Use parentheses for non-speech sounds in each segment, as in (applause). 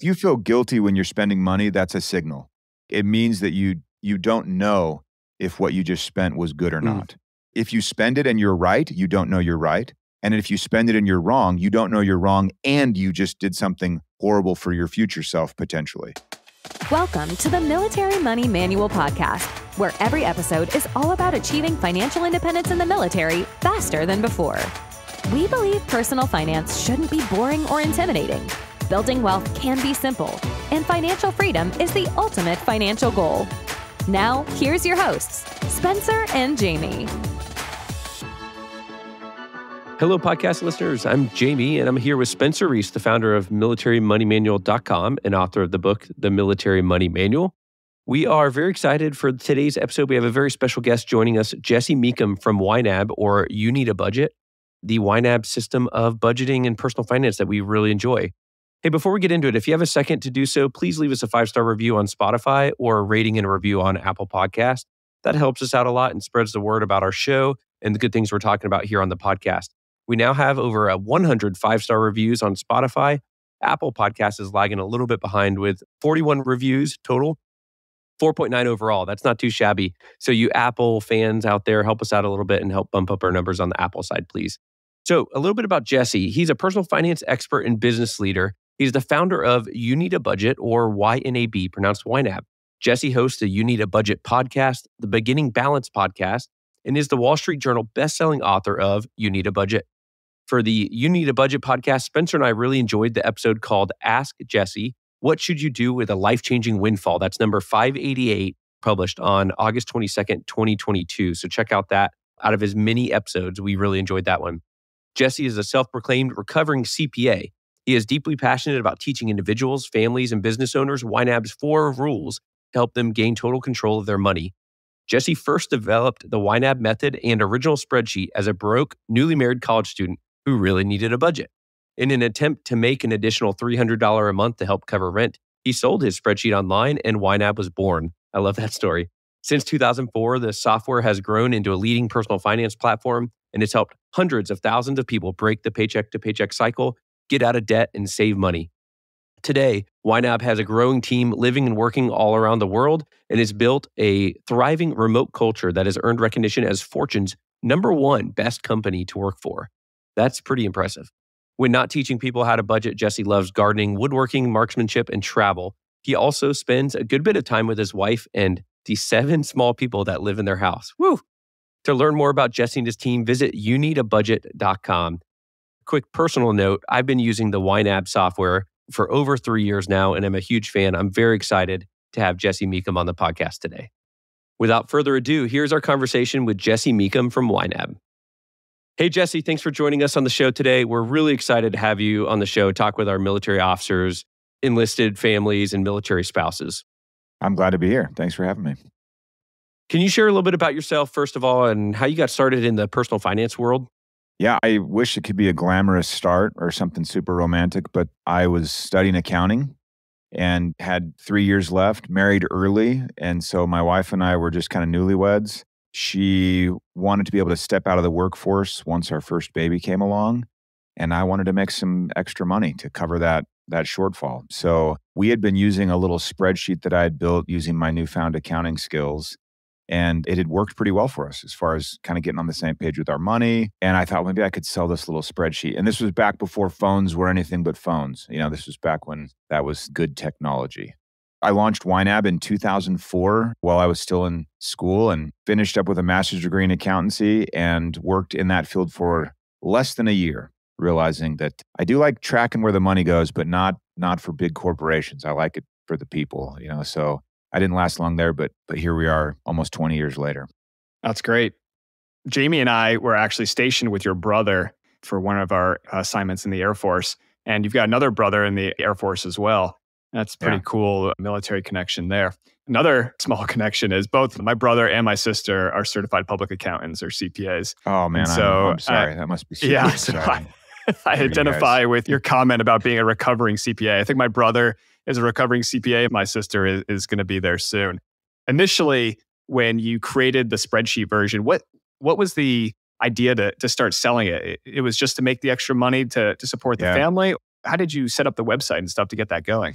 If you feel guilty when you're spending money, that's a signal. It means that you you don't know if what you just spent was good or Mm. not. If you spend it and you're right, you don't know you're right. And if you spend it and you're wrong, you don't know you're wrong and you just did something horrible for your future self potentially. Welcome to the Military Money Manual Podcast, where every episode is all about achieving financial independence in the military faster than before. We believe personal finance shouldn't be boring or intimidating. Building wealth can be simple, and financial freedom is the ultimate financial goal. Now, here's your hosts, Spencer and Jamie. Hello, podcast listeners. I'm Jamie, and I'm here with Spencer Reese, the founder of MilitaryMoneyManual.com and author of the book, The Military Money Manual. We are very excited for today's episode. We have a very special guest joining us, Jesse Mecham from YNAB, or You Need a Budget, the YNAB system of budgeting and personal finance that we really enjoy. Hey, before we get into it, if you have a second to do so, please leave us a five star review on Spotify or a rating and a review on Apple Podcast. That helps us out a lot and spreads the word about our show and the good things we're talking about here on the podcast. We now have over a 100 five star reviews on Spotify. Apple Podcast is lagging a little bit behind with 41 reviews total, 4.9 overall. That's not too shabby. So, you Apple fans out there, help us out a little bit and help bump up our numbers on the Apple side, please. So, a little bit about Jesse. He's a personal finance expert and business leader. He's the founder of You Need a Budget or YNAB, pronounced YNAB. Jesse hosts the You Need a Budget podcast, the Beginning Balance podcast, and is the Wall Street Journal bestselling author of You Need a Budget. For the You Need a Budget podcast, Spencer and I really enjoyed the episode called Ask Jesse What Should You Do with a Life Changing Windfall? That's number 588, published on August 22nd, 2022. So check out that. Out of his many episodes, we really enjoyed that one. Jesse is a self proclaimed recovering CPA. He is deeply passionate about teaching individuals, families, and business owners YNAB's four rules to help them gain total control of their money. Jesse first developed the YNAB method and original spreadsheet as a broke, newly married college student who really needed a budget. In an attempt to make an additional $300 a month to help cover rent, he sold his spreadsheet online and YNAB was born. I love that story. Since 2004, the software has grown into a leading personal finance platform and it's helped hundreds of thousands of people break the paycheck to paycheck cycle, get out of debt, and save money. Today, YNAB has a growing team living and working all around the world and has built a thriving remote culture that has earned recognition as Fortune's number one best company to work for. That's pretty impressive. When not teaching people how to budget, Jesse loves gardening, woodworking, marksmanship, and travel. He also spends a good bit of time with his wife and the seven (laughs) small people that live in their house. Woo! To learn more about Jesse and his team, visit youneedabudget.com. Quick personal note I've been using the YNAB software for over three years now, and I'm a huge fan. I'm very excited to have Jesse Mecham on the podcast today. Without further ado, here's our conversation with Jesse Mecham from YNAB. Hey, Jesse, thanks for joining us on the show today. We're really excited to have you on the show, talk with our military officers, enlisted families, and military spouses. I'm glad to be here. Thanks for having me. Can you share a little bit about yourself, first of all, and how you got started in the personal finance world? Yeah, I wish it could be a glamorous start or something super romantic, but I was studying accounting and had three years left, married early. And so my wife and I were just kind of newlyweds. She wanted to be able to step out of the workforce once our first baby came along. And I wanted to make some extra money to cover that that shortfall. So we had been using a little spreadsheet that I had built using my newfound accounting skills. And it had worked pretty well for us as far as kind of getting on the same page with our money. And I thought maybe I could sell this little spreadsheet. And this was back before phones were anything but phones. You know, this was back when that was good technology. I launched YNAB in 2004 while I was still in school and finished up with a master's degree in accountancy and worked in that field for less than a year, realizing that I do like tracking where the money goes, but not not for big corporations. I like it for the people, you know. So I didn't last long there, but but here we are almost 20 years later. That's great. Jamie and I were actually stationed with your brother for one of our assignments in the Air Force. And you've got another brother in the Air Force as well. That's pretty Yeah. cool military connection there. Another (laughs) small connection is both my brother and my sister are certified public accountants or CPAs. Oh man, I'm- so, I'm, uh, sorry. that must be (laughs) yeah, so. I (laughs) you identify with your comment about being a recovering CPA. I think my brother is a recovering CPA. My sister is, is going to be there soon. Initially, when you created the spreadsheet version, what what was the idea to to start selling it? It, it was just to make the extra money to to support the Yeah. family. how did you set up the website and stuff to get that going?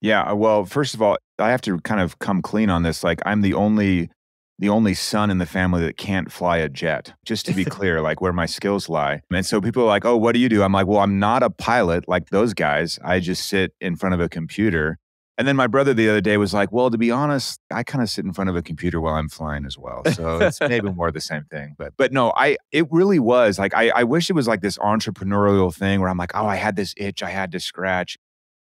Yeah, well, first of all, I have to kind of come clean on this. Like I'm the only the only son in the family that can't fly a jet. Just to be (laughs) clear, like where my skills lie. And so people are like, "Oh, what do you do?" I'm like, "Well, I'm not a pilot like those guys. I just sit in front of a computer." And then my brother the other day was like, "Well, to be honest, I kind of sit in front of a computer while I'm flying as well, so it's maybe more the same thing." But but no, I it really was like I I wish it was like this entrepreneurial thing where I'm like, "Oh, I had this itch I had to scratch."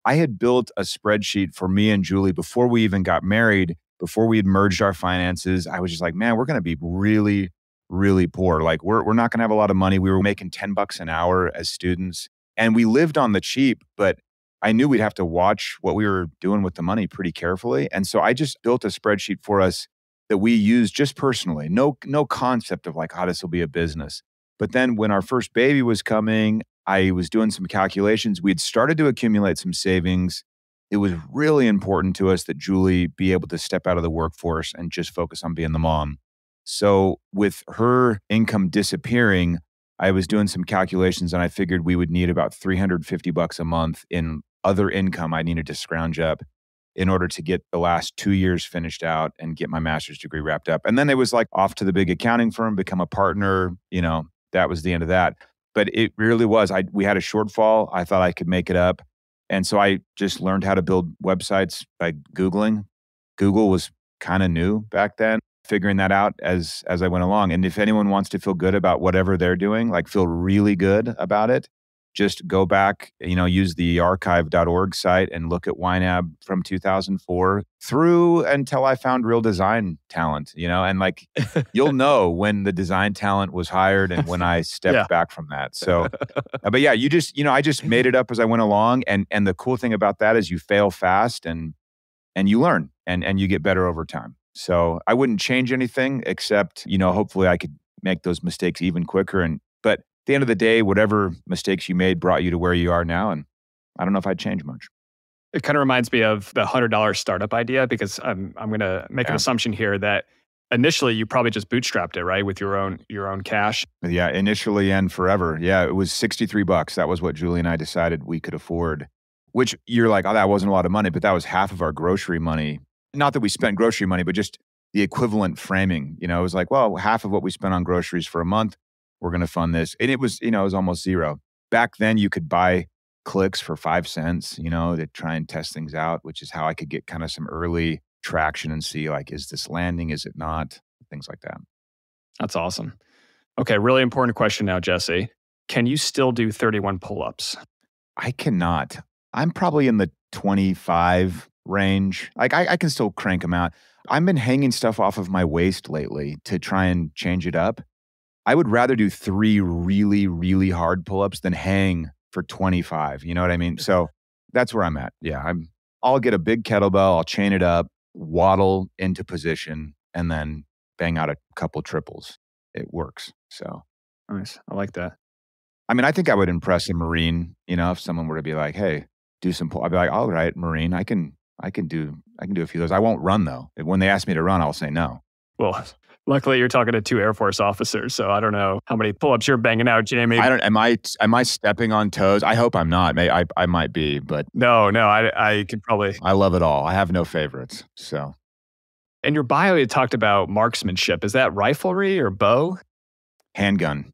I had built a spreadsheet for me and Julie before we even got married, before we had merged our finances. I was just like, "Man, we're going to be really really poor. Like we're we're not going to have a lot of money. We were making 10 bucks an hour as students." And we lived on the cheap, but I knew we'd have to watch what we were doing with the money pretty carefully. And so I just built a spreadsheet for us that we used just personally. No, no concept of like how oh, this will be a business. But then when our first baby was coming, I was doing some calculations. We had started to accumulate some savings. It was really important to us that Julie be able to step out of the workforce and just focus on being the mom. So, with her income disappearing, I was doing some calculations and I figured we would need about 350 bucks a month in other income I needed to scrounge up in order to get the last two years finished out and get my master's degree wrapped up. And then it was like off to the big accounting firm, become a partner. You know, that was the end of that. But it really was. I we had a shortfall. I thought I could make it up, and so I just learned how to build websites by googling. Google was kind of new back then figuring that out as as I went along. And if anyone wants to feel good about whatever they're doing, like feel really good about it, just go back, you know, use the archive.org site and look at YNAB from 2004 through until I found real design talent, you know, and like you'll (laughs) know when the design talent was hired and when I stepped yeah. back from that. So, (laughs) but yeah, you just, you know, I just made it up as I went along. And, and the cool thing about that is you fail fast and, and you learn and, and you get better over time. So I wouldn't change anything except, you know, hopefully I could make those mistakes even quicker and the end of the day, whatever mistakes you made brought you to where you are now. And I don't know if I'd change much. It kind of reminds me of the hundred dollar startup idea because I'm I'm going to make yeah. an assumption here that initially you probably just bootstrapped it right with your own your own cash. Yeah, initially and forever. Yeah, it was sixty three bucks. That was what Julie and I decided we could afford. Which you're like, oh, that wasn't a lot of money, but that was half of our grocery money. Not that we spent grocery money, but just the equivalent framing. You know, it was like, well, half of what we spent on groceries for a month we're going to fund this. And it was, you know, it was almost zero. Back then, you could buy clicks for five cents, you know, to try and test things out, which is how I could get kind of some early traction and see, like, is this landing? Is it not? Things like that. That's awesome. Okay, really important question now, Jesse. Can you still do 31 pull ups? I cannot. I'm probably in the 25 range. Like, I, I can still crank them out. I've been hanging stuff off of my waist lately to try and change it up. I would rather do three really, really hard pull ups than hang for 25. You know what I mean? So that's where I'm at. Yeah. I'm, I'll get a big kettlebell, I'll chain it up, waddle into position, and then bang out a couple triples. It works. So nice. I like that. I mean, I think I would impress a Marine, you know, if someone were to be like, hey, do some pull. I'd be like, all right, Marine, I can, I can do, I can do a few of those. I won't run though. When they ask me to run, I'll say no. Well, (laughs) Luckily, you're talking to two Air Force officers, so I don't know how many pull-ups you're banging out, Jamie. I don't. Am I? Am I stepping on toes? I hope I'm not. May I? I might be, but no, no. I I can probably. I love it all. I have no favorites. So. In your bio, you talked about marksmanship. Is that riflery or bow? Handgun.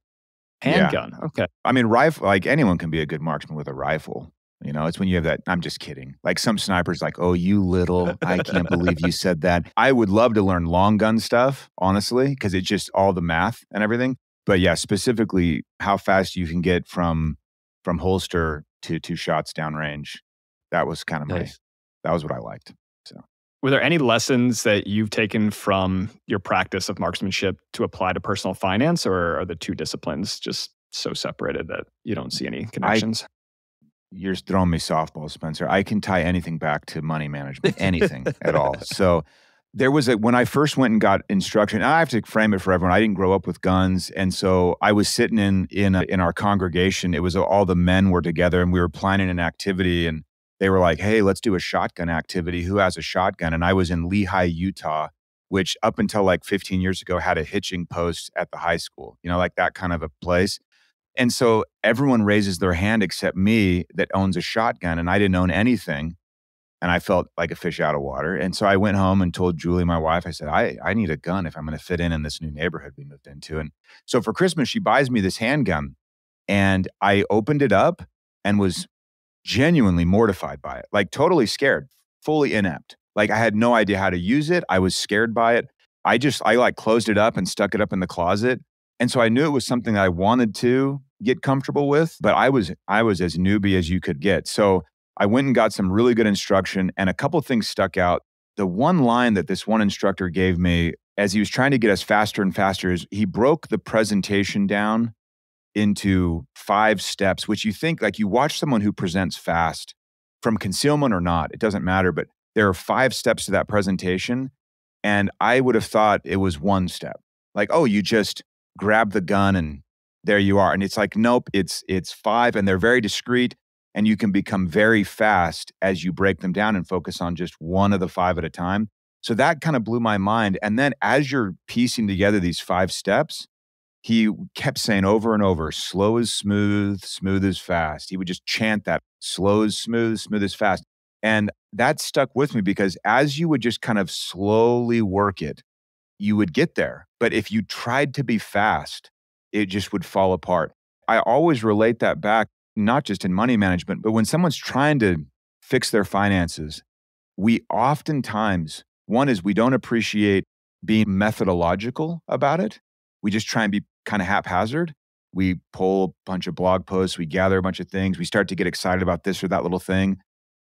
Handgun. Yeah. Okay. I mean, rifle. Like anyone can be a good marksman with a rifle. You know, it's when you have that. I'm just kidding. Like some snipers, like, oh, you little, I can't believe you said that. (laughs) I would love to learn long gun stuff, honestly, because it's just all the math and everything. But yeah, specifically how fast you can get from from holster to two shots downrange. That was kind of nice. my, that was what I liked. So, were there any lessons that you've taken from your practice of marksmanship to apply to personal finance, or are the two disciplines just so separated that you don't see any connections? You're throwing me softball, Spencer. I can tie anything back to money management, anything at all. (laughs) So there was a when I first went and got instruction. I have to frame it for everyone. I didn't grow up with guns, and so I was sitting in in a, in our congregation. It was all the men were together, and we were planning an activity. And they were like, "Hey, let's do a shotgun activity. Who has a shotgun?" And I was in Lehi, Utah, which up until like 15 years ago had a hitching post at the high school. You know, like that kind of a place. And so everyone raises their hand except me that owns a shotgun, and I didn't own anything. And I felt like a fish out of water. And so I went home and told Julie, my wife, I said, I, I need a gun if I'm going to fit in in this new neighborhood we moved into. And so for Christmas, she buys me this handgun. And I opened it up and was genuinely mortified by it, like totally scared, fully inept. Like I had no idea how to use it. I was scared by it. I just, I like closed it up and stuck it up in the closet. And so I knew it was something I wanted to get comfortable with, but I was, I was as newbie as you could get. So I went and got some really good instruction and a couple things stuck out. The one line that this one instructor gave me as he was trying to get us faster and faster is he broke the presentation down into five steps, which you think like you watch someone who presents fast from concealment or not, it doesn't matter, but there are five steps to that presentation. And I would have thought it was one step. Like, oh, you just grab the gun and there you are. And it's like, nope, it's it's five and they're very discreet and you can become very fast as you break them down and focus on just one of the five at a time. So that kind of blew my mind. And then as you're piecing together these five steps, he kept saying over and over, slow is smooth, smooth is fast. He would just chant that slow is smooth, smooth is fast. And that stuck with me because as you would just kind of slowly work it, you would get there. But if you tried to be fast, it just would fall apart. I always relate that back, not just in money management, but when someone's trying to fix their finances, we oftentimes, one is we don't appreciate being methodological about it. We just try and be kind of haphazard. We pull a bunch of blog posts, we gather a bunch of things, we start to get excited about this or that little thing.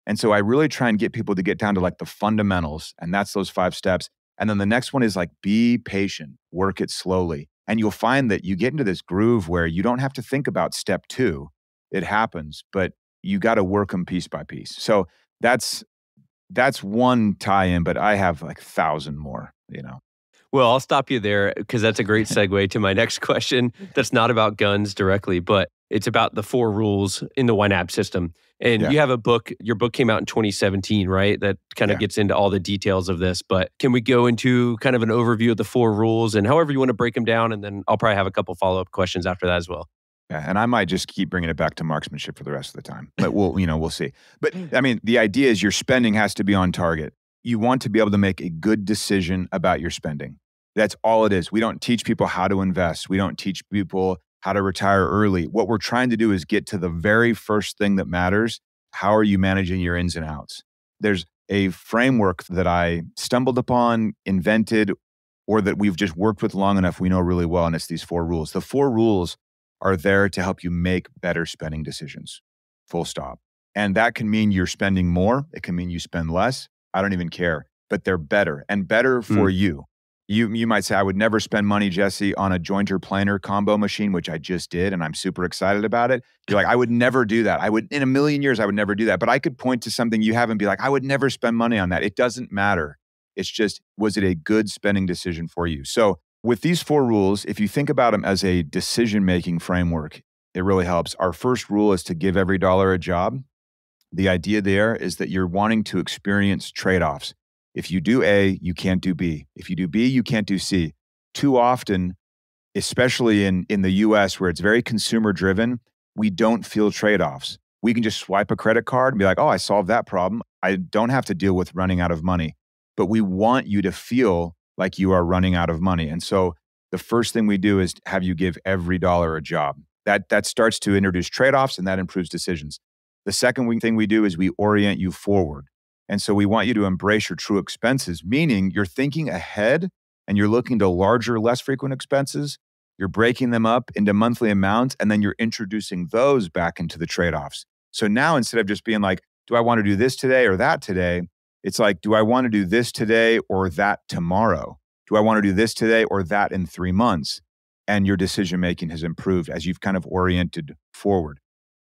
And so I really try and get people to get down to like the fundamentals, and that's those five steps. And then the next one is like be patient, work it slowly. And you'll find that you get into this groove where you don't have to think about step two. It happens, but you got to work them piece by piece. So that's that's one tie-in, but I have like a thousand more, you know. Well, I'll stop you there because that's a great (laughs) segue to my next question. That's not about guns directly, but it's about the four rules in the YNAB system. And yeah. you have a book, your book came out in 2017, right? That kind of yeah. gets into all the details of this. But can we go into kind of an overview of the four rules and however you want to break them down? And then I'll probably have a couple follow up questions after that as well. Yeah, and I might just keep bringing it back to marksmanship for the rest of the time. But we'll, you know, we'll see. But (laughs) I mean, the idea is your spending has to be on target. You want to be able to make a good decision about your spending. That's all it is. We don't teach people how to invest. We don't teach people how to retire early. What we're trying to do is get to the very first thing that matters. How are you managing your ins and outs? There's a framework that I stumbled upon, invented, or that we've just worked with long enough we know really well, and it's these four rules. The four rules are there to help you make better spending decisions, full stop. And that can mean you're spending more, it can mean you spend less. I don't even care, but they're better and better for mm. you. You, you might say, I would never spend money, Jesse, on a jointer planer combo machine, which I just did, and I'm super excited about it. You're like, I would never do that. I would, in a million years, I would never do that. But I could point to something you have and be like, I would never spend money on that. It doesn't matter. It's just, was it a good spending decision for you? So, with these four rules, if you think about them as a decision making framework, it really helps. Our first rule is to give every dollar a job. The idea there is that you're wanting to experience trade offs. If you do A, you can't do B. If you do B, you can't do C. Too often, especially in, in the US where it's very consumer driven, we don't feel trade offs. We can just swipe a credit card and be like, oh, I solved that problem. I don't have to deal with running out of money. But we want you to feel like you are running out of money. And so the first thing we do is have you give every dollar a job. That, that starts to introduce trade offs and that improves decisions. The second thing we do is we orient you forward. And so we want you to embrace your true expenses, meaning you're thinking ahead and you're looking to larger, less frequent expenses. You're breaking them up into monthly amounts and then you're introducing those back into the trade offs. So now instead of just being like, do I want to do this today or that today? It's like, do I want to do this today or that tomorrow? Do I want to do this today or that in three months? And your decision making has improved as you've kind of oriented forward.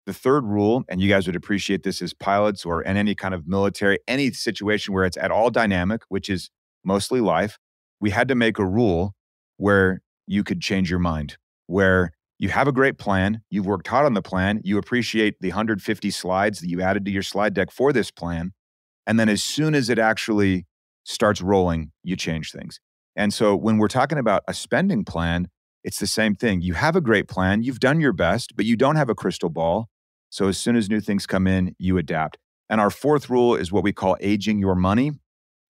The third rule, and you guys would appreciate this as pilots or in any kind of military, any situation where it's at all dynamic, which is mostly life, we had to make a rule where you could change your mind, where you have a great plan, you've worked hard on the plan, you appreciate the 150 slides that you added to your slide deck for this plan. And then as soon as it actually starts rolling, you change things. And so when we're talking about a spending plan, it's the same thing. You have a great plan, you've done your best, but you don't have a crystal ball. So as soon as new things come in, you adapt. And our fourth rule is what we call aging your money.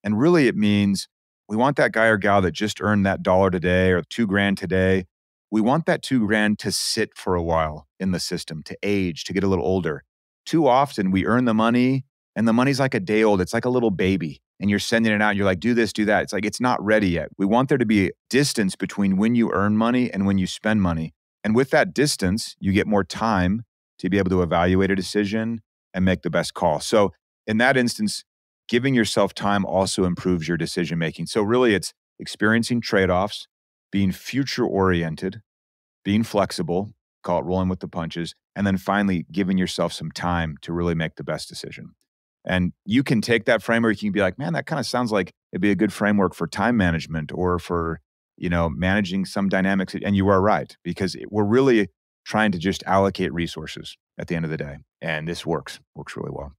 And really, it means we want that guy or gal that just earned that dollar today or two grand today. We want that two grand to sit for a while in the system, to age, to get a little older. Too often we earn the money and the money's like a day old. It's like a little baby and you're sending it out. And you're like, do this, do that. It's like, it's not ready yet. We want there to be a distance between when you earn money and when you spend money. And with that distance, you get more time to be able to evaluate a decision and make the best call. So in that instance, giving yourself time also improves your decision making. So really it's experiencing trade-offs, being future oriented, being flexible, call it rolling with the punches, and then finally giving yourself some time to really make the best decision. And you can take that framework, you can be like, man, that kind of sounds like it'd be a good framework for time management or for, you know, managing some dynamics. And you are right, because we're really trying to just allocate resources at the end of the day. And this works, works really well.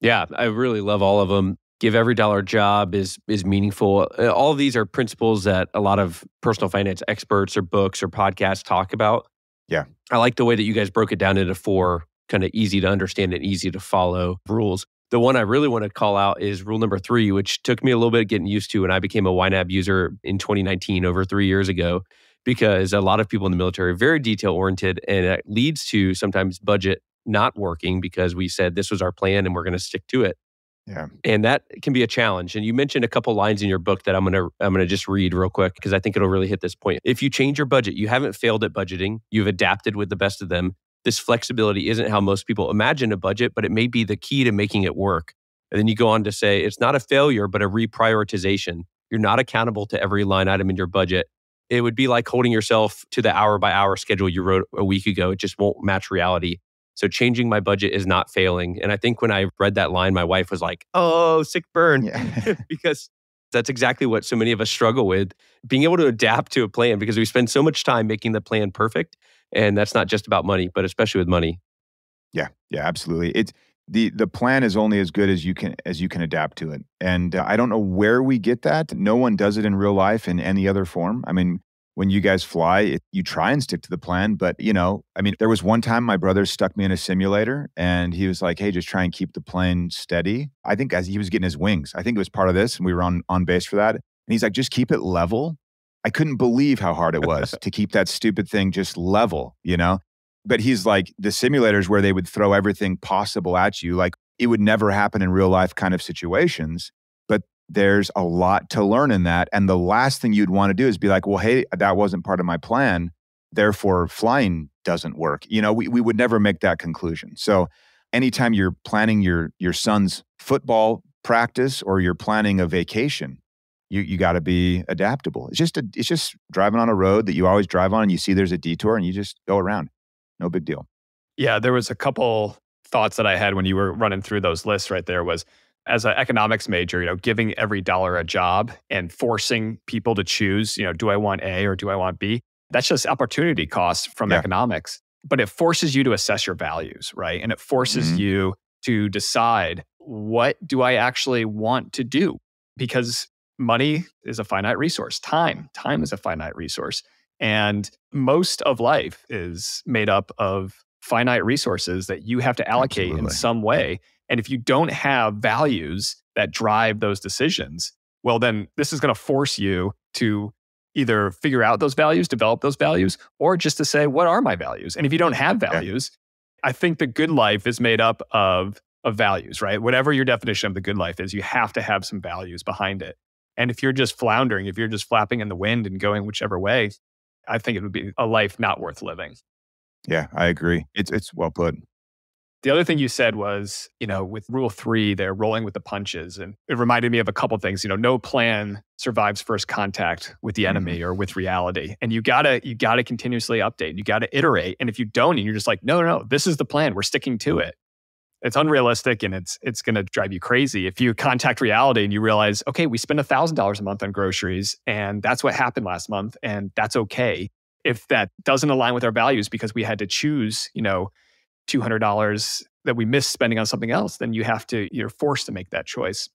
Yeah, I really love all of them. Give every dollar job is is meaningful. Uh, all of these are principles that a lot of personal finance experts or books or podcasts talk about. Yeah. I like the way that you guys broke it down into four kind of easy to understand and easy to follow rules. The one I really want to call out is rule number three, which took me a little bit getting used to when I became a YNAB user in 2019, over three years ago, because a lot of people in the military are very detail oriented and it leads to sometimes budget not working because we said this was our plan and we're going to stick to it. Yeah. And that can be a challenge. And you mentioned a couple lines in your book that I'm going to I'm going to just read real quick because I think it'll really hit this point. If you change your budget, you haven't failed at budgeting. You've adapted with the best of them. This flexibility isn't how most people imagine a budget, but it may be the key to making it work. And then you go on to say it's not a failure, but a reprioritization. You're not accountable to every line item in your budget. It would be like holding yourself to the hour by hour schedule you wrote a week ago. It just won't match reality. So changing my budget is not failing. And I think when I read that line, my wife was like, oh, sick burn. Yeah. (laughs) because that's exactly what so many of us struggle with being able to adapt to a plan because we spend so much time making the plan perfect. And that's not just about money, but especially with money. Yeah, yeah, absolutely. It's the the plan is only as good as you can as you can adapt to it. And uh, I don't know where we get that. No one does it in real life in any other form. I mean, when you guys fly, it, you try and stick to the plan. But, you know, I mean, there was one time my brother stuck me in a simulator and he was like, hey, just try and keep the plane steady. I think as he was getting his wings, I think it was part of this. And we were on, on base for that. And he's like, just keep it level. I couldn't believe how hard it was (laughs) to keep that stupid thing just level, you know? But he's like, the simulators where they would throw everything possible at you, like it would never happen in real life kind of situations But there's a lot to learn in that. And the last thing you'd want to do is be like, well, hey, that wasn't part of my plan. Therefore, flying doesn't work. You know, we, we would never make that conclusion. So anytime you're planning your your son's football practice or you're planning a vacation, you you got to be adaptable. It's just a, it's just driving on a road that you always drive on and you see there's a detour and you just go around. No big deal. Yeah, there was a couple thoughts that I had when you were running through those lists right there was as an economics major, you know, giving every dollar a job and forcing people to choose, you know, do I want A or do I want B? That's just opportunity cost from yeah. economics. But it forces you to assess your values, right? And it forces mm-hmm. you to decide what do I actually want to do? Because money is a finite resource, time, time is a finite resource. And most of life is made up of finite resources that you have to allocate Absolutely. in some way. And if you don't have values that drive those decisions, well, then this is going to force you to either figure out those values, develop those values, or just to say, what are my values? And if you don't have values, I think the good life is made up of, of values, right? Whatever your definition of the good life is, you have to have some values behind it. And if you're just floundering, if you're just flapping in the wind and going whichever way, I think it would be a life not worth living. Yeah, I agree. It's it's well put. The other thing you said was, you know, with rule three, they're rolling with the punches. And it reminded me of a couple things. You know, no plan survives first contact with the enemy mm-hmm. or with reality. And you gotta, you gotta continuously update. You gotta iterate. And if you don't, and you're just like, no, no, no, this is the plan. We're sticking to it. It's unrealistic and it's it's gonna drive you crazy. If you contact reality and you realize, okay, we spend thousand dollars a month on groceries, and that's what happened last month, and that's okay. If that doesn't align with our values because we had to choose, you know, $200 that we missed spending on something else, then you have to, you're forced to make that choice.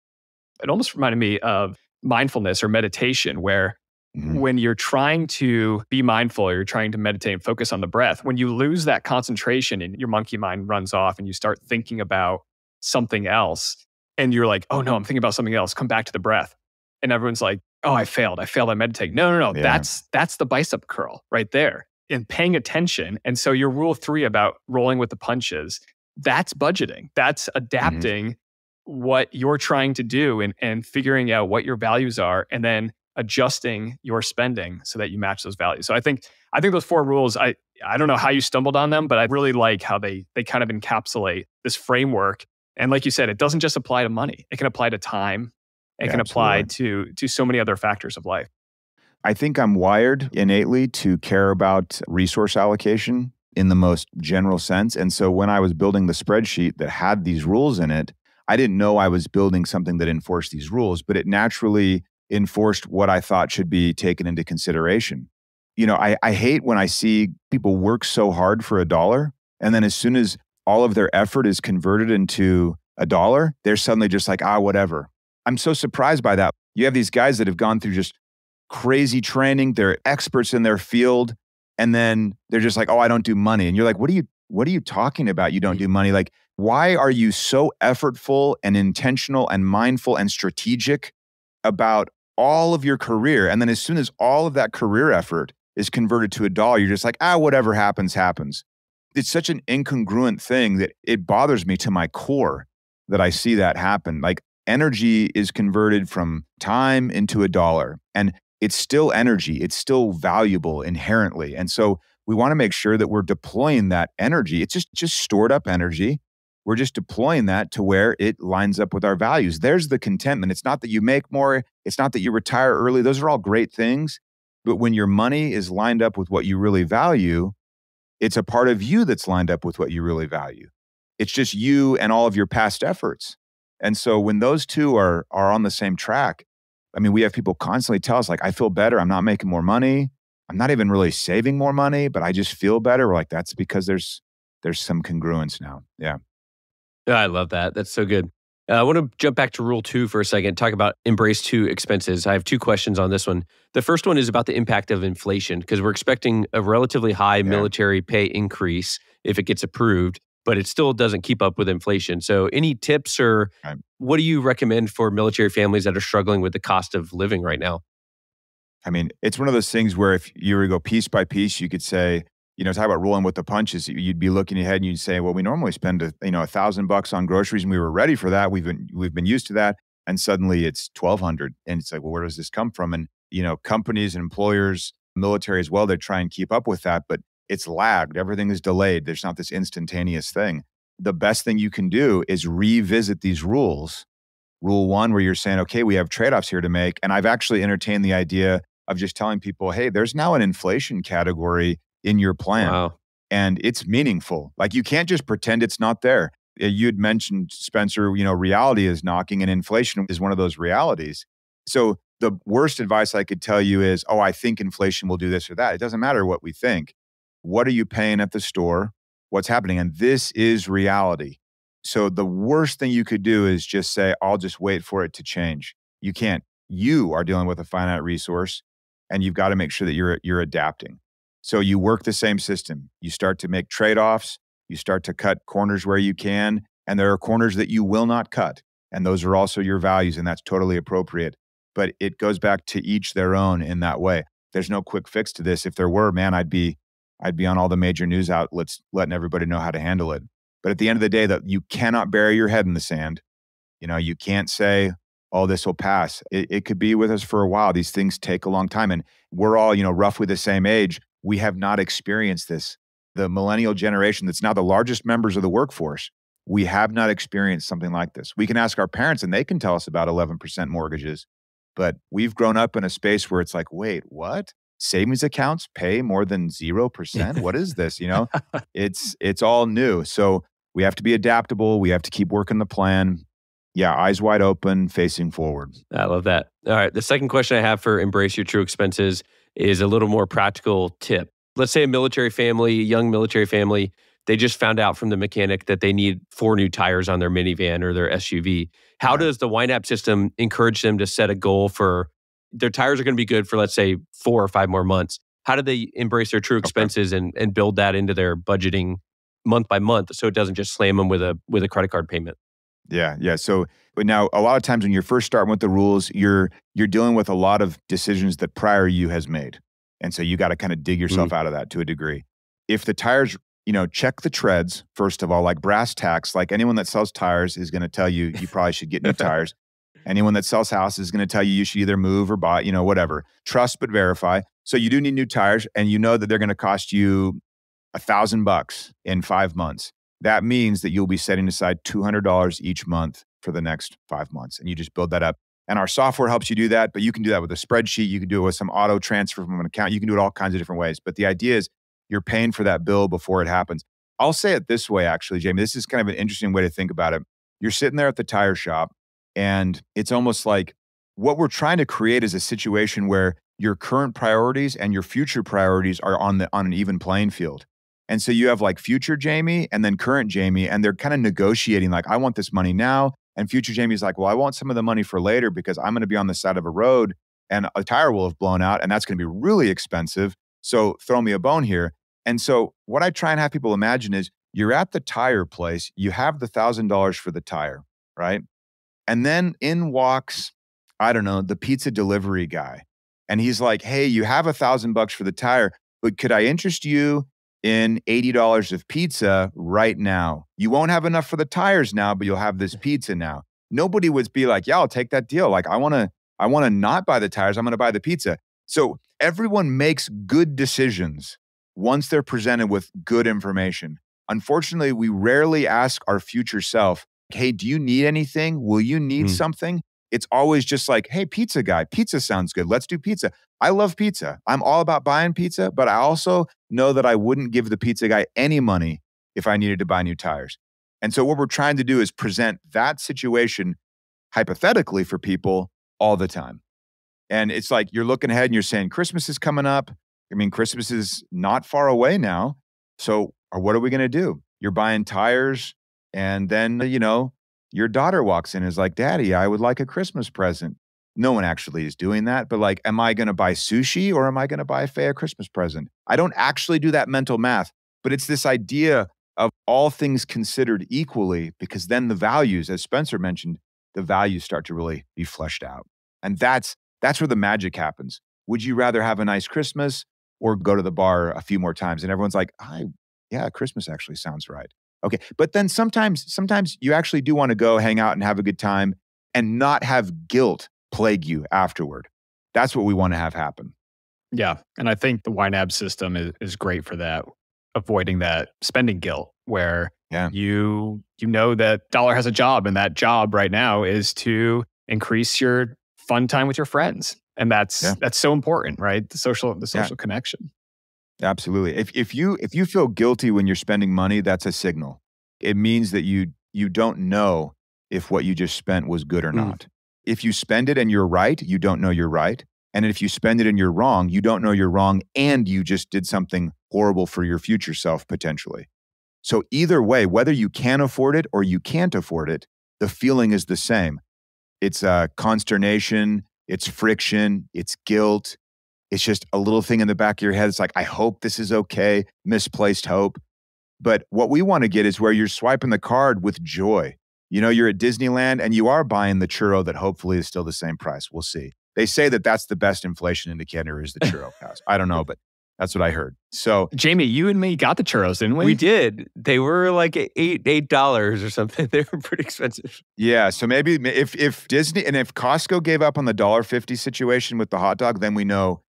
It almost reminded me of mindfulness or meditation, where mm-hmm. when you're trying to be mindful, you're trying to meditate and focus on the breath, when you lose that concentration and your monkey mind runs off and you start thinking about something else, and you're like, oh no, I'm thinking about something else, come back to the breath. And everyone's like, oh, I failed. I failed at meditating. No, no, no. Yeah. That's that's the bicep curl right there. And paying attention. And so your rule three about rolling with the punches, that's budgeting. That's mm-hmm. adapting mm-hmm. what you're trying to do and, and figuring out what your values are and then adjusting your spending so that you match those values. So I think I think those four rules, I I don't know how you stumbled on them, but I really like how they they kind of encapsulate this framework. And like you said, it doesn't just apply to money. It can apply to time. It yeah, can apply absolutely. to to so many other factors of life. I think I'm wired innately to care about resource allocation in the most general sense. And so when I was building the spreadsheet that had these rules in it, I didn't know I was building something that enforced these rules, but it naturally enforced what I thought should be taken into consideration. You know, I, I hate when I see people work so hard for a dollar, and then as soon as all of their effort is converted into a dollar, they're suddenly just like, ah, whatever. I'm so surprised by that. You have these guys that have gone through just crazy training, they're experts in their field, and then they're just like, oh, I don't do money. And you're like, what are you what are you talking about? You don't do money. Like, why are you so effortful and intentional and mindful and strategic about all of your career. And then as soon as all of that career effort is converted to a dollar, you're just like, ah, whatever happens, happens. It's such an incongruent thing that it bothers me to my core that I see that happen. Like energy is converted from time into a dollar and it's still energy. It's still valuable inherently. And so we want to make sure that we're deploying that energy. It's just just stored up energy we're just deploying that to where it lines up with our values. There's the contentment. It's not that you make more, it's not that you retire early. Those are all great things. But when your money is lined up with what you really value, it's a part of you that's lined up with what you really value. It's just you and all of your past efforts. And so when those two are are on the same track, I mean, we have people constantly tell us like I feel better, I'm not making more money. I'm not even really saving more money, but I just feel better. We're like that's because there's there's some congruence now. Yeah. I love that. That's so good. Uh, I want to jump back to rule two for a second, talk about embrace two expenses. I have two questions on this one. The first one is about the impact of inflation, because we're expecting a relatively high yeah. military pay increase if it gets approved, but it still doesn't keep up with inflation. So, any tips or right. what do you recommend for military families that are struggling with the cost of living right now? I mean, it's one of those things where if you were to go piece by piece, you could say, you know, talk about rolling with the punches. You'd be looking ahead and you'd say, well, we normally spend a, you know a thousand bucks on groceries, and we were ready for that. We've been we've been used to that, and suddenly it's twelve hundred, and it's like, well, where does this come from? And you know, companies and employers, military as well, they try and keep up with that, but it's lagged. Everything is delayed. There's not this instantaneous thing. The best thing you can do is revisit these rules. Rule one, where you're saying, okay, we have trade offs here to make, and I've actually entertained the idea of just telling people, hey, there's now an inflation category in your plan. Wow. And it's meaningful. Like you can't just pretend it's not there. Uh, You'd mentioned, Spencer, you know, reality is knocking and inflation is one of those realities. So the worst advice I could tell you is, oh, I think inflation will do this or that. It doesn't matter what we think. What are you paying at the store? What's happening? And this is reality. So the worst thing you could do is just say, I'll just wait for it to change. You can't. You are dealing with a finite resource and you've got to make sure that you're you're adapting. So you work the same system. You start to make trade offs, you start to cut corners where you can, and there are corners that you will not cut. And those are also your values, and that's totally appropriate. But it goes back to each their own in that way. There's no quick fix to this. If there were, man, I'd be I'd be on all the major news outlets letting everybody know how to handle it. But at the end of the day, that you cannot bury your head in the sand. You know, you can't say, oh, this will pass. It, it could be with us for a while. These things take a long time. And we're all, you know, roughly the same age we have not experienced this. The millennial generation that's now the largest members of the workforce, we have not experienced something like this. We can ask our parents and they can tell us about 11% mortgages, but we've grown up in a space where it's like, wait, what? Savings accounts pay more than 0%? what is this? You know, (laughs) it's it's all new. So we have to be adaptable. We have to keep working the plan. Yeah, eyes wide open, facing forward. I love that. All right. The second question I have for Embrace Your True Expenses is a little more practical tip. Let's say a military family, a young military family, they just found out from the mechanic that they need four new tires on their minivan or their SUV. How does the YNAB system encourage them to set a goal for their tires are going to be good for let's say four or five more months. How do they embrace their true expenses okay. and and build that into their budgeting month by month so it doesn't just slam them with a with a credit card payment? Yeah, yeah. So, but now a lot of times when you're first starting with the rules, you're you're dealing with a lot of decisions that prior you has made, and so you got to kind of dig yourself mm. out of that to a degree. If the tires, you know, check the treads first of all, like brass tacks. Like anyone that sells tires is going to tell you you probably should get new (laughs) tires. Anyone that sells houses is going to tell you you should either move or buy, you know, whatever. Trust but verify. So you do need new tires, and you know that they're going to cost you a thousand bucks in five months that means that you'll be setting aside $200 each month for the next five months. And you just build that up. And our software helps you do that, but you can do that with a spreadsheet. You can do it with some auto transfer from an account. You can do it all kinds of different ways. But the idea is you're paying for that bill before it happens. I'll say it this way, actually, Jamie. This is kind of an interesting way to think about it. You're sitting there at the tire shop, and it's almost like what we're trying to create is a situation where your current priorities and your future priorities are on the on an even playing field. And so you have like future Jamie and then current Jamie, and they're kind of negotiating like, I want this money now. And future Jamie's like, well, I want some of the money for later because I'm going to be on the side of a road and a tire will have blown out and that's going to be really expensive. So throw me a bone here. And so what I try and have people imagine is you're at the tire place, you have the thousand dollars for the tire, right? And then in walks, I don't know, the pizza delivery guy. And he's like, hey, you have a thousand bucks for the tire, but could I interest you in $80 of pizza right now. You won't have enough for the tires now, but you'll have this pizza now. Nobody would be like, "Yeah, I'll take that deal." Like, I want to I want to not buy the tires, I'm going to buy the pizza. So, everyone makes good decisions once they're presented with good information. Unfortunately, we rarely ask our future self, "Hey, do you need anything? Will you need mm. something?" It's always just like, "Hey, pizza guy, pizza sounds good. Let's do pizza." I love pizza. I'm all about buying pizza, but I also know that I wouldn't give the pizza guy any money if I needed to buy new tires. And so, what we're trying to do is present that situation hypothetically for people all the time. And it's like you're looking ahead and you're saying, Christmas is coming up. I mean, Christmas is not far away now. So, or what are we going to do? You're buying tires, and then, you know, your daughter walks in and is like, Daddy, I would like a Christmas present no one actually is doing that. But like, am I going to buy sushi or am I going to buy Faye a Christmas present? I don't actually do that mental math, but it's this idea of all things considered equally, because then the values, as Spencer mentioned, the values start to really be fleshed out. And that's that's where the magic happens. Would you rather have a nice Christmas or go to the bar a few more times? And everyone's like, I yeah, Christmas actually sounds right. Okay. But then sometimes, sometimes you actually do want to go hang out and have a good time and not have guilt plague you afterward. That's what we want to have happen. Yeah. And I think the YNAB system is, is great for that, avoiding that spending guilt where yeah. you you know that dollar has a job and that job right now is to increase your fun time with your friends. And that's yeah. that's so important, right? The social the social yeah. connection. Absolutely. If if you if you feel guilty when you're spending money, that's a signal. It means that you you don't know if what you just spent was good or mm. not. If you spend it and you're right, you don't know you're right. And if you spend it and you're wrong, you don't know you're wrong and you just did something horrible for your future self potentially. So, either way, whether you can afford it or you can't afford it, the feeling is the same. It's uh, consternation, it's friction, it's guilt. It's just a little thing in the back of your head. It's like, I hope this is okay, misplaced hope. But what we want to get is where you're swiping the card with joy you know, you're at Disneyland and you are buying the churro that hopefully is still the same price. We'll see. They say that that's the best inflation indicator is the (laughs) churro cost. I don't know, but that's what I heard. So, Jamie, you and me got the churros, didn't we? We did. They were like eight eight dollars or something. (laughs) They were pretty expensive. Yeah. So maybe if if Disney and if Costco gave up on the dollar fifty situation with the hot dog, then we know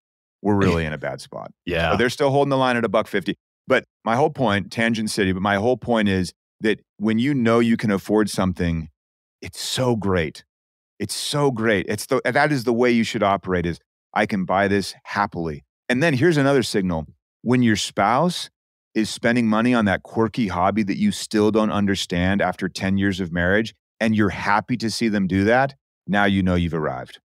we're (laughs) really in a bad spot. Yeah. But they're still holding the line at a buck fifty. But my whole point, Tangent City, but my whole point is that when you know you can afford something, it's so great. It's so great. It's the, that is the way you should operate is I can buy this happily. And then here's another signal. When your spouse is spending money on that quirky hobby that you still don't understand after 10 years of marriage and you're happy to see them do that, now you know you've arrived. (laughs)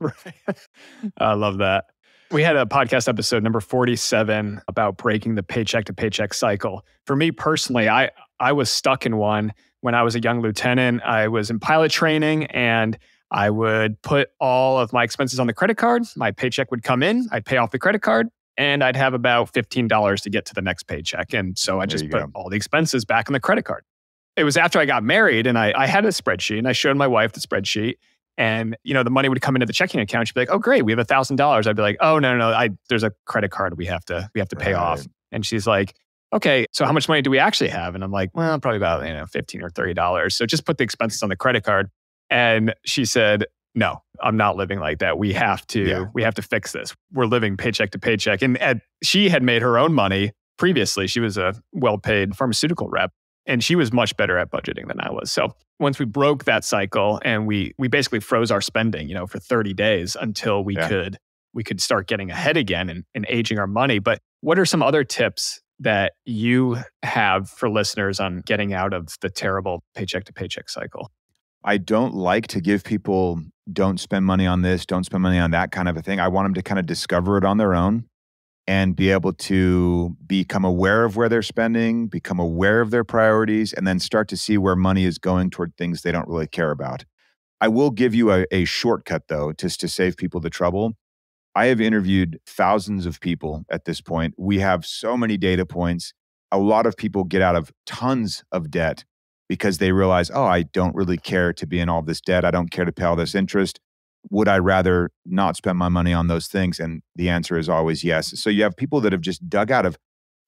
Right. (laughs) I love that. We had a podcast episode number 47 about breaking the paycheck to paycheck cycle. For me personally, I I was stuck in one when I was a young lieutenant. I was in pilot training and I would put all of my expenses on the credit card. My paycheck would come in, I'd pay off the credit card, and I'd have about $15 to get to the next paycheck. And so I just put go. all the expenses back on the credit card. It was after I got married and I, I had a spreadsheet and I showed my wife the spreadsheet. And you know the money would come into the checking account. She'd be like, "Oh, great, we have a thousand dollars." I'd be like, "Oh, no, no, no, I, there's a credit card we have to we have to pay right. off." And she's like, "Okay, so how much money do we actually have?" And I'm like, "Well, probably about you know fifteen or thirty dollars. So just put the expenses on the credit card." And she said, no, I'm not living like that. We have to, yeah. we have to fix this. We're living paycheck to paycheck. And Ed, she had made her own money previously. She was a well paid pharmaceutical rep and she was much better at budgeting than I was. So once we broke that cycle and we, we basically froze our spending, you know, for 30 days until we yeah. could, we could start getting ahead again and, and aging our money. But what are some other tips that you have for listeners on getting out of the terrible paycheck to paycheck cycle? I don't like to give people don't spend money on this, don't spend money on that kind of a thing. I want them to kind of discover it on their own and be able to become aware of where they're spending, become aware of their priorities, and then start to see where money is going toward things they don't really care about. I will give you a, a shortcut though, just to save people the trouble. I have interviewed thousands of people at this point. We have so many data points. A lot of people get out of tons of debt because they realize, oh, I don't really care to be in all this debt. I don't care to pay all this interest. Would I rather not spend my money on those things? And the answer is always yes. So you have people that have just dug out of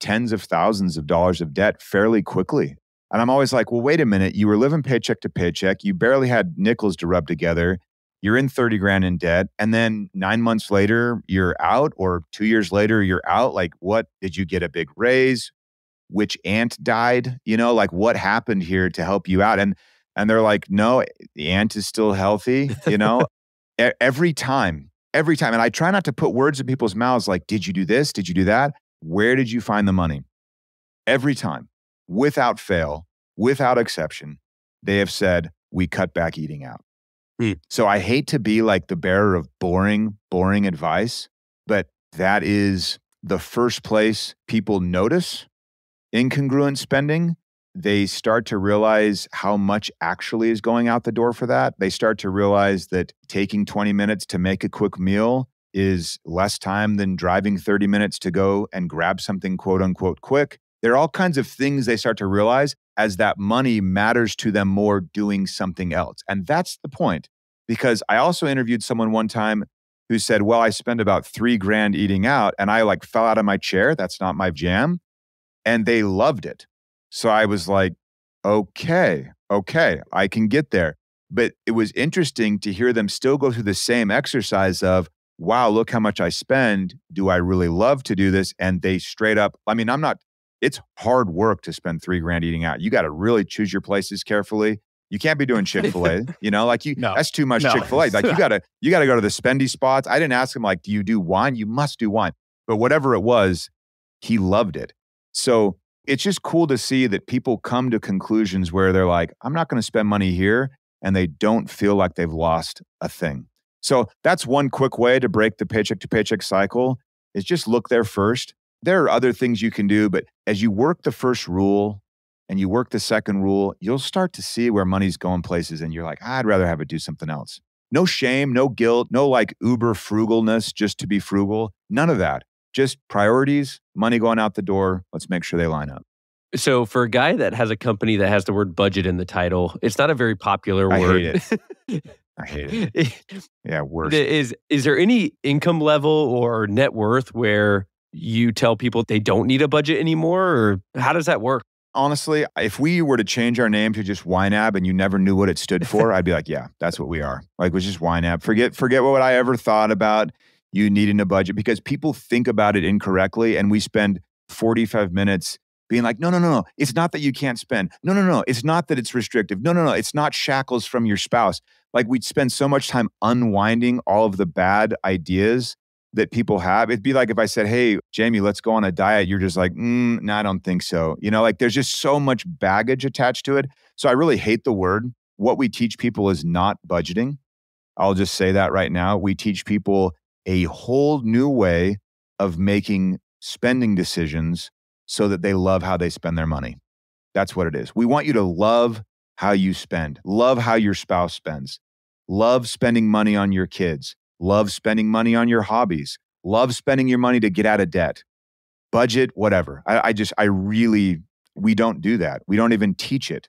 tens of thousands of dollars of debt fairly quickly. And I'm always like, well, wait a minute. You were living paycheck to paycheck. You barely had nickels to rub together. You're in 30 grand in debt. And then nine months later, you're out, or two years later, you're out. Like, what? Did you get a big raise? which aunt died you know like what happened here to help you out and and they're like no the aunt is still healthy you know every time every time. And i try not to put words in people's mouths like did you do this? Did you do that? Where did you find the money? Every time without fail without exception they have said we cut back eating out. Mm. so i hate to be like the bearer of boring boring advice but that is the first place people notice incongruent spending, they start to realize how much actually is going out the door for that. They start to realize that taking 20 minutes to make a quick meal is less time than driving 30 minutes to go and grab something quote unquote quick. There are all kinds of things they start to realize as that money matters to them more doing something else. And that's the point. Because I also interviewed someone one time who said, Well, I spend about three grand eating out and I like fell out of my chair. That's not my jam and they loved it. So I was like, okay, okay, I can get there. But it was interesting to hear them still go through the same exercise of, wow, look how much I spend. Do I really love to do this? And they straight up, I mean, I'm not, it's hard work to spend three grand eating out. You got to really choose your places carefully. You can't be doing Chick Fil A, (laughs) you know, like you. No, that's too much no. Chick Fil A. Like you (laughs) gotta, you gotta go to the spendy spots. I didn't ask him like, do you do wine? You must do wine. But whatever it was, he loved it. So it's just cool to see that people come to conclusions where they're like, I'm not going to spend money here. And they don't feel like they've lost a thing. So that's one quick way to break the paycheck to paycheck cycle is just look there first. There are other things you can do, but as you work the first rule and you work the second rule, you'll start to see where money's going places and you're like, I'd rather have it do something else. No shame, no guilt, no like uber frugalness just to be frugal. None of that just priorities, money going out the door. Let's make sure they line up. So, for a guy that has a company that has the word budget in the title, it's not a very popular I word. Hate it. (laughs) I hate it. Yeah, worse. Is is there any income level or net worth where you tell people they don't need a budget anymore, or how does that work? Honestly, if we were to change our name to just YNAB and you never knew what it stood for, (laughs) I'd be like, yeah, that's what we are. Like, it was just YNAB. Forget forget what I ever thought about you need in a budget because people think about it incorrectly and we spend 45 minutes being like, no, no, no, no. It's not that you can't spend. No, no, no. It's not that it's restrictive. No, no, no. It's not shackles from your spouse. Like we'd spend so much time unwinding all of the bad ideas that people have. It'd be like if I said, hey, Jamie, let's go on a diet. You're just like, mm, no, I don't think so. You know, like there's just so much baggage attached to it. So I really hate the word. What we teach people is not budgeting. I'll just say that right now. We teach people a whole new way of making spending decisions so that they love how they spend their money. That's what it is. We want you to love how you spend, love how your spouse spends. love spending money on your kids, love spending money on your hobbies, love spending your money to get out of debt, budget, whatever. I, I just, I really, we don't do that. We don't even teach it.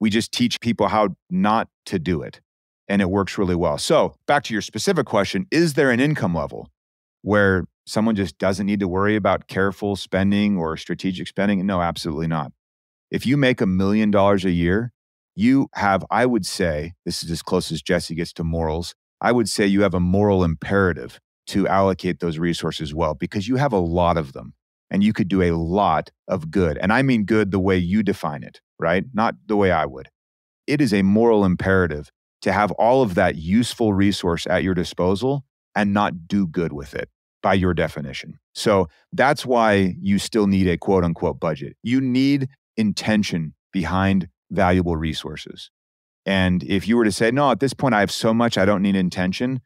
We just teach people how not to do it. And it works really well. So, back to your specific question is there an income level where someone just doesn't need to worry about careful spending or strategic spending? No, absolutely not. If you make a million dollars a year, you have, I would say, this is as close as Jesse gets to morals. I would say you have a moral imperative to allocate those resources well because you have a lot of them and you could do a lot of good. And I mean good the way you define it, right? Not the way I would. It is a moral imperative to have all of that useful resource at your disposal and not do good with it by your definition. So that's why you still need a quote unquote budget. You need intention behind valuable resources. And if you were to say, no, at this point, I have so much, I don't need intention,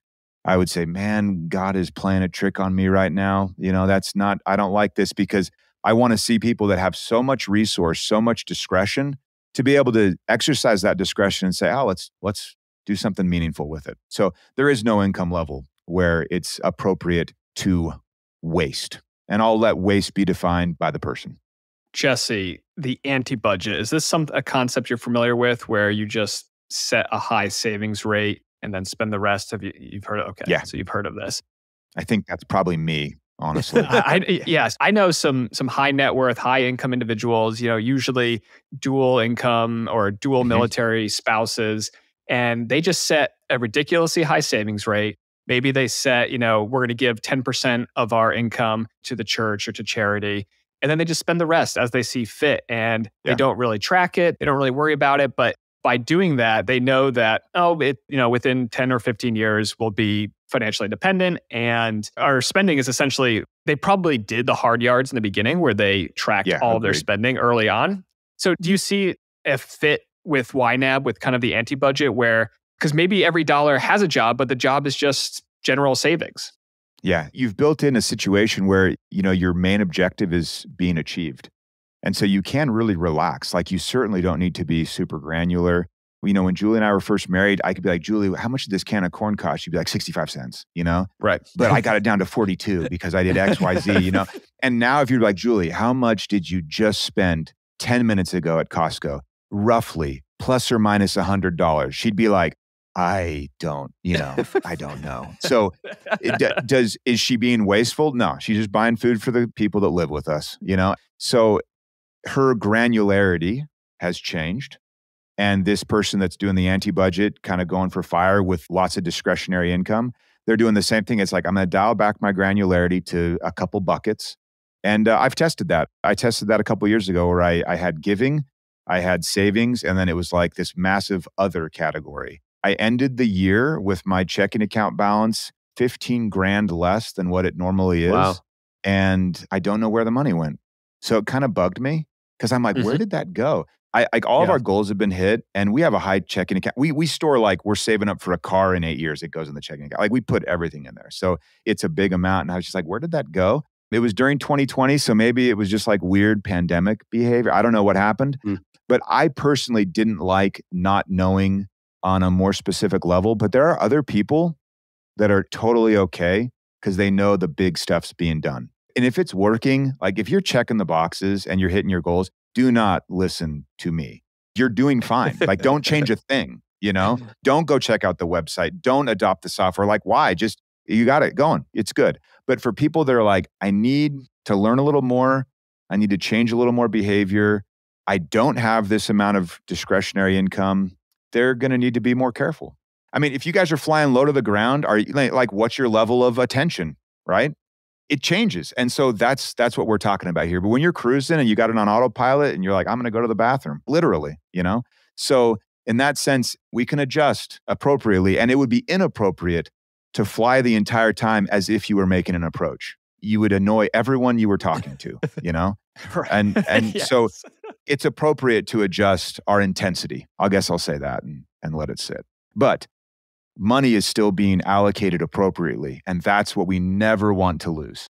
I would say, man, God is playing a trick on me right now. You know, that's not, I don't like this because I want to see people that have so much resource, so much discretion to be able to exercise that discretion and say, oh, let's, let's do something meaningful with it. So there is no income level where it's appropriate to waste. And I'll let waste be defined by the person. Jesse, the anti-budget, is this some a concept you're familiar with where you just set a high savings rate and then spend the rest of you you've heard of okay. Yeah. So you've heard of this. I think that's probably me, honestly. (laughs) I, I, yes, I know some some high net worth, high income individuals. You know, usually dual income or dual Mhm. military spouses, and they just set a ridiculously high savings rate. Maybe they set, you know, we're going to give ten percent of our income to the church or to charity, and then they just spend the rest as they see fit, and they don't really track it. They don't really worry about it, but by doing that, they know that oh, it you know within ten or fifteen years we'll be financially independent, and our spending is essentially they probably did the hard yards in the beginning where they tracked Yeah, all of their spending early on. So do you see a fit with YNAB with kind of the anti budget where because maybe every dollar has a job, but the job is just general savings. Yeah, you've built in a situation where, you know, your main objective is being achieved. And so you can really relax. Like you certainly don't need to be super granular. You know, when Julie and I were first married, I could be like, Julie, how much did this can of corn cost? You'd be like 65 cents, you know? Right. But I got it (laughs) down to 42 because I did X, Y, Z, you know? And now if you're like, Julie, how much did you just spend 10 minutes ago at Costco? Roughly plus or minus a $100. She'd be like, I don't, you know, I (laughs) don't know. So it, d- does is she being wasteful? No, she's just buying food for the people that live with us, you know. So her granularity has changed, and this person that's doing the anti-budget, kind of going for fire with lots of discretionary income, they're doing the same thing. It's like I'm going to dial back my granularity to a couple buckets, and uh, I've tested that. I tested that a couple years ago, where I I had giving, I had savings, and then it was like this massive other category. I ended the year with my checking account balance 15 grand less than what it normally is. Wow. And I don't know where the money went. So it kind of bugged me because I'm like, where Mhm. did that go? I like all of our goals have been hit and we have a high checking account. We we store like we're saving up for a car in eight years. It goes in the checking account. Like we put everything in there. So it's a big amount. And I was just like, where did that go? It was during 2020. So maybe it was just like weird pandemic behavior. I don't know what happened. Mm. But I personally didn't like not knowing on a more specific level. But there are other people that are totally okay because they know the big stuff's being done. And if it's working, like if you're checking the boxes and you're hitting your goals, do not listen to me. You're doing fine. Like, don't change a thing, you know? Don't go check out the website. Don't adopt the software. Like, why? Just, you got it going. It's good. But for people that are like, I need to learn a little more, I need to change a little more behavior, I don't have this amount of discretionary income, they're going to need to be more careful. I mean, if you guys are flying low to the ground, are you like, what's your level of attention, right? It changes. And so that's that's what we're talking about here. But when you're cruising and you got it on autopilot and you're like, I'm going to go to the bathroom, literally, you know? So in that sense, we can adjust appropriately and it would be inappropriate to fly the entire time as if you were making an approach. You would annoy everyone you were talking to, you know? (laughs) Right. And (laughs) and so (laughs) it's appropriate to adjust our intensity. I guess I'll say that and, and let it sit. But money is still being allocated appropriately. And that's what we never want to lose.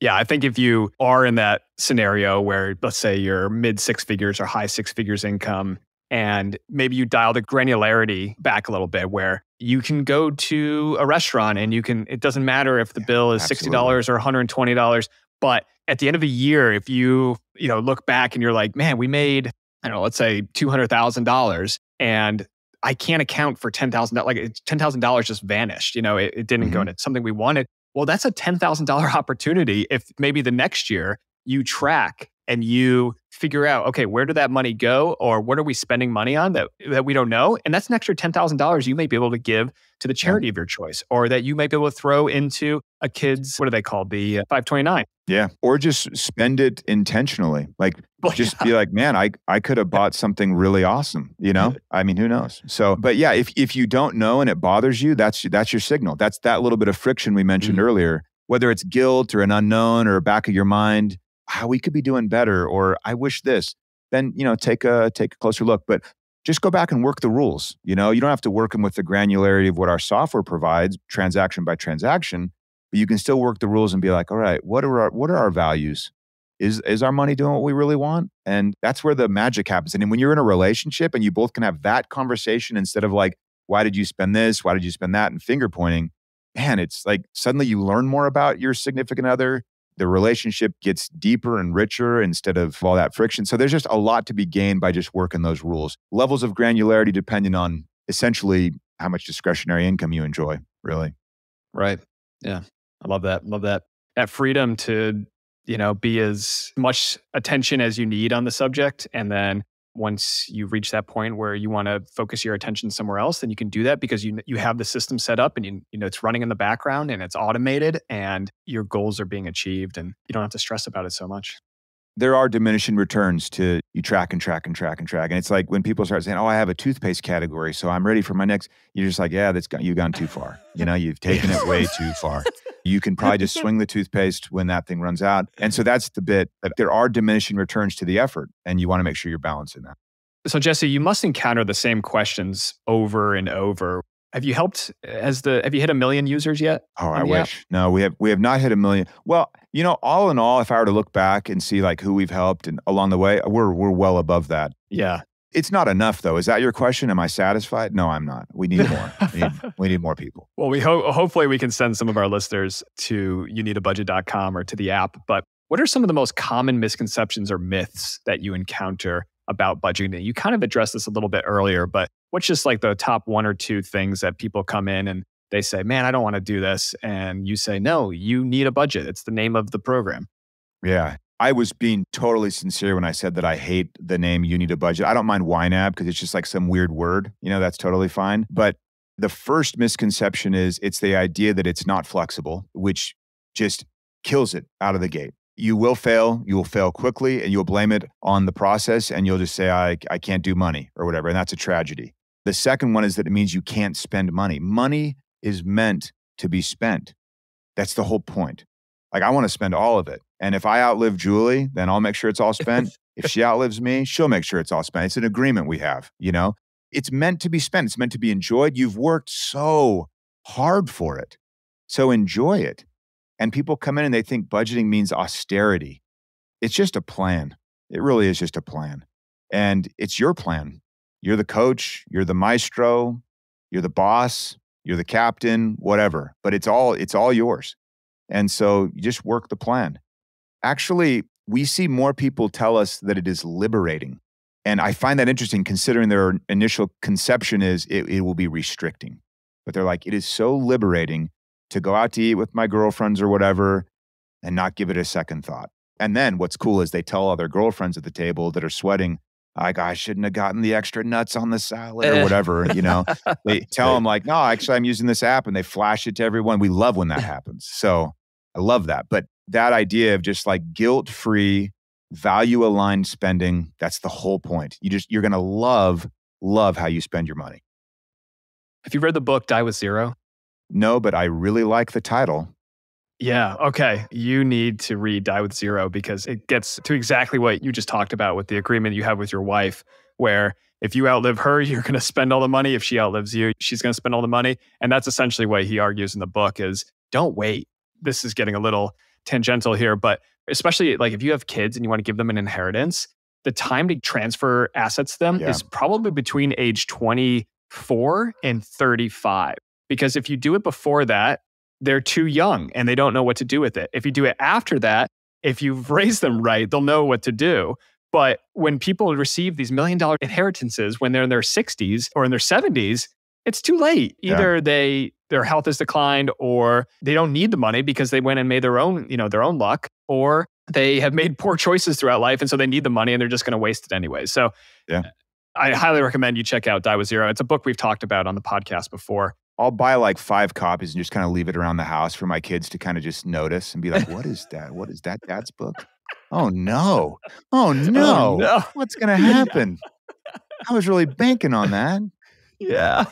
Yeah, I think if you are in that scenario where, let's say, you're mid six figures or high six figures income, and maybe you dial the granularity back a little bit where you can go to a restaurant and you can it doesn't matter if the bill is $60 or $120 but at the end of the year if you you know look back and you're like man we made i don't know let's say $200000 and i can't account for $10000 like $10000 just vanished you know it, it didn't mm-hmm. go into something we wanted well that's a $10000 (laughs) opportunity if maybe the next year you track and you figure out, okay, where did that money go or what are we spending money on that, that we don't know? And that's an extra $10,000 you may be able to give to the charity yeah. of your choice or that you might be able to throw into a kid's, what are they called? The uh, 529. Yeah. Or just spend it intentionally. Like (laughs) well, just yeah. be like, man, I, I could have bought something really awesome. You know, (laughs) I mean, who knows? So, but yeah, if, if you don't know and it bothers you, that's, that's your signal. That's that little bit of friction we mentioned mm-hmm. earlier, whether it's guilt or an unknown or back of your mind how we could be doing better or I wish this, then you know take a take a closer look. But just go back and work the rules. You know, you don't have to work them with the granularity of what our software provides, transaction by transaction, but you can still work the rules and be like, all right, what are our what are our values? Is is our money doing what we really want? And that's where the magic happens. And when you're in a relationship and you both can have that conversation instead of like, why did you spend this? Why did you spend that? And finger pointing, man, it's like suddenly you learn more about your significant other the relationship gets deeper and richer instead of all that friction. So there's just a lot to be gained by just working those rules. Levels of granularity depending on essentially how much discretionary income you enjoy, really. Right. Yeah. I love that. Love that. That freedom to, you know, be as much attention as you need on the subject and then once you reach that point where you want to focus your attention somewhere else then you can do that because you you have the system set up and you, you know it's running in the background and it's automated and your goals are being achieved and you don't have to stress about it so much there are diminishing returns to you track and track and track and track. And it's like when people start saying, "Oh, I have a toothpaste category, so I'm ready for my next." You're just like, "Yeah, that's gone, you've gone too far. You know, you've taken it way too far. (laughs) You can probably just swing the toothpaste when that thing runs out." And so mm-hmm. that's the bit that there are diminishing returns to the effort, and you want to make sure you're balancing that. So Jesse, you must encounter the same questions over and over have you helped as the have you hit a million users yet? Oh, I wish. App? No, we have we have not hit a million. Well, you know, all in all, if I were to look back and see like who we've helped and along the way, we're we're well above that. Yeah. It's not enough though. Is that your question? Am I satisfied? No, I'm not. We need more. we, need, (laughs) we need more people. Well, we hope hopefully we can send some of our listeners to youneedabudget.com or to the app. But what are some of the most common misconceptions or myths that you encounter about budgeting? You kind of addressed this a little bit earlier, but what's just like the top one or two things that people come in and they say, man, I don't want to do this. And you say, no, you need a budget. It's the name of the program. Yeah. I was being totally sincere when I said that I hate the name You Need a Budget. I don't mind YNAB because it's just like some weird word. You know, that's totally fine. But the first misconception is it's the idea that it's not flexible, which just kills it out of the gate you will fail. You will fail quickly and you'll blame it on the process and you'll just say, I, I can't do money or whatever. And that's a tragedy. The second one is that it means you can't spend money. Money is meant to be spent. That's the whole point. Like, I want to spend all of it. And if I outlive Julie, then I'll make sure it's all spent. (laughs) if she outlives me, she'll make sure it's all spent. It's an agreement we have, you know? It's meant to be spent, it's meant to be enjoyed. You've worked so hard for it. So enjoy it. And people come in and they think budgeting means austerity. It's just a plan. It really is just a plan. And it's your plan. You're the coach, you're the maestro, you're the boss, you're the captain, whatever. But it's all it's all yours. And so you just work the plan. Actually, we see more people tell us that it is liberating. And I find that interesting considering their initial conception is it, it will be restricting. But they're like, it is so liberating to go out to eat with my girlfriends or whatever and not give it a second thought. And then what's cool is they tell all their girlfriends at the table that are sweating, like, I shouldn't have gotten the extra nuts on the salad or eh. whatever. you know, (laughs) they tell them, like, no, actually, I'm using this app and they flash it to everyone. We love when that (laughs) happens. So I love that. But that idea of just like guilt free, value aligned spending, that's the whole point. You just, you're going to love, love how you spend your money. Have you read the book Die with Zero? No, but I really like the title. Yeah. Okay. You need to read Die with Zero because it gets to exactly what you just talked about with the agreement you have with your wife, where if you outlive her, (laughs) you're going to spend all the money. If she outlives you, she's going to spend all the money. And that's essentially what he argues in the book is don't wait. This is getting a little tangential here, but especially like if you have kids and you want to give them an inheritance, the time to transfer assets to them Yeah. is probably between age 24 and 35. Because if you do it before that, they're too young and they don't know what to do with it. If you do it after that, if you've (laughs) raised them right, they'll know what to do. But when people receive these million dollar inheritances when they're in their 60s or in their 70s, it's too late. Yeah. Either they their health has declined or they don't need the money because they went and made their own, you know, their own luck or they have made poor choices throughout life and so they need the money and they're just going to waste it anyway. So Yeah. I highly recommend you check out Die with Zero. It's a book we've talked about on the podcast before. I'll buy like five copies and just kind of leave it around the house for my kids to kind of just notice and be like, what is that? What is that dad's book? Oh no. Oh no. (laughs) Oh, no. What's going to happen? (laughs) I was really banking on that. Yeah.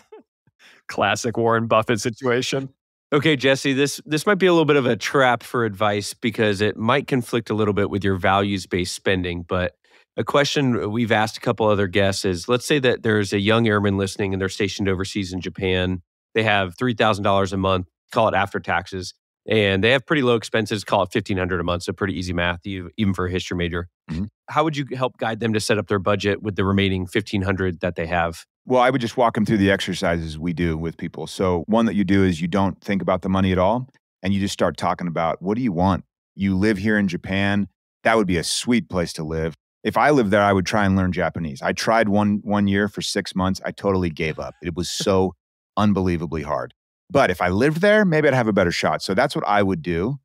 Classic Warren Buffett situation. Okay, Jesse, this this might be a little bit of a trap for advice because it might conflict a little bit with your values-based spending, but a question we've asked a couple other guests is let's say that there's a young airman listening and they're stationed overseas in Japan. They have $3,000 a month, call it after taxes, and they have pretty low expenses, call it 1500 a month, so pretty easy math even for a history major. Mhm. How would you help guide them to set up their budget with the remaining 1500 that they have? Well, I would just walk them through the exercises we do with people. So, one that you do is you don't think about the money at all and you just start talking about what do you want? You live here in Japan. That would be a sweet place to live. If I lived there, I would try and learn Japanese. I tried one one year for 6 months. I totally gave up. It was so (laughs) unbelievably hard. But if I lived there, maybe I'd have a better shot. So that's what I would do.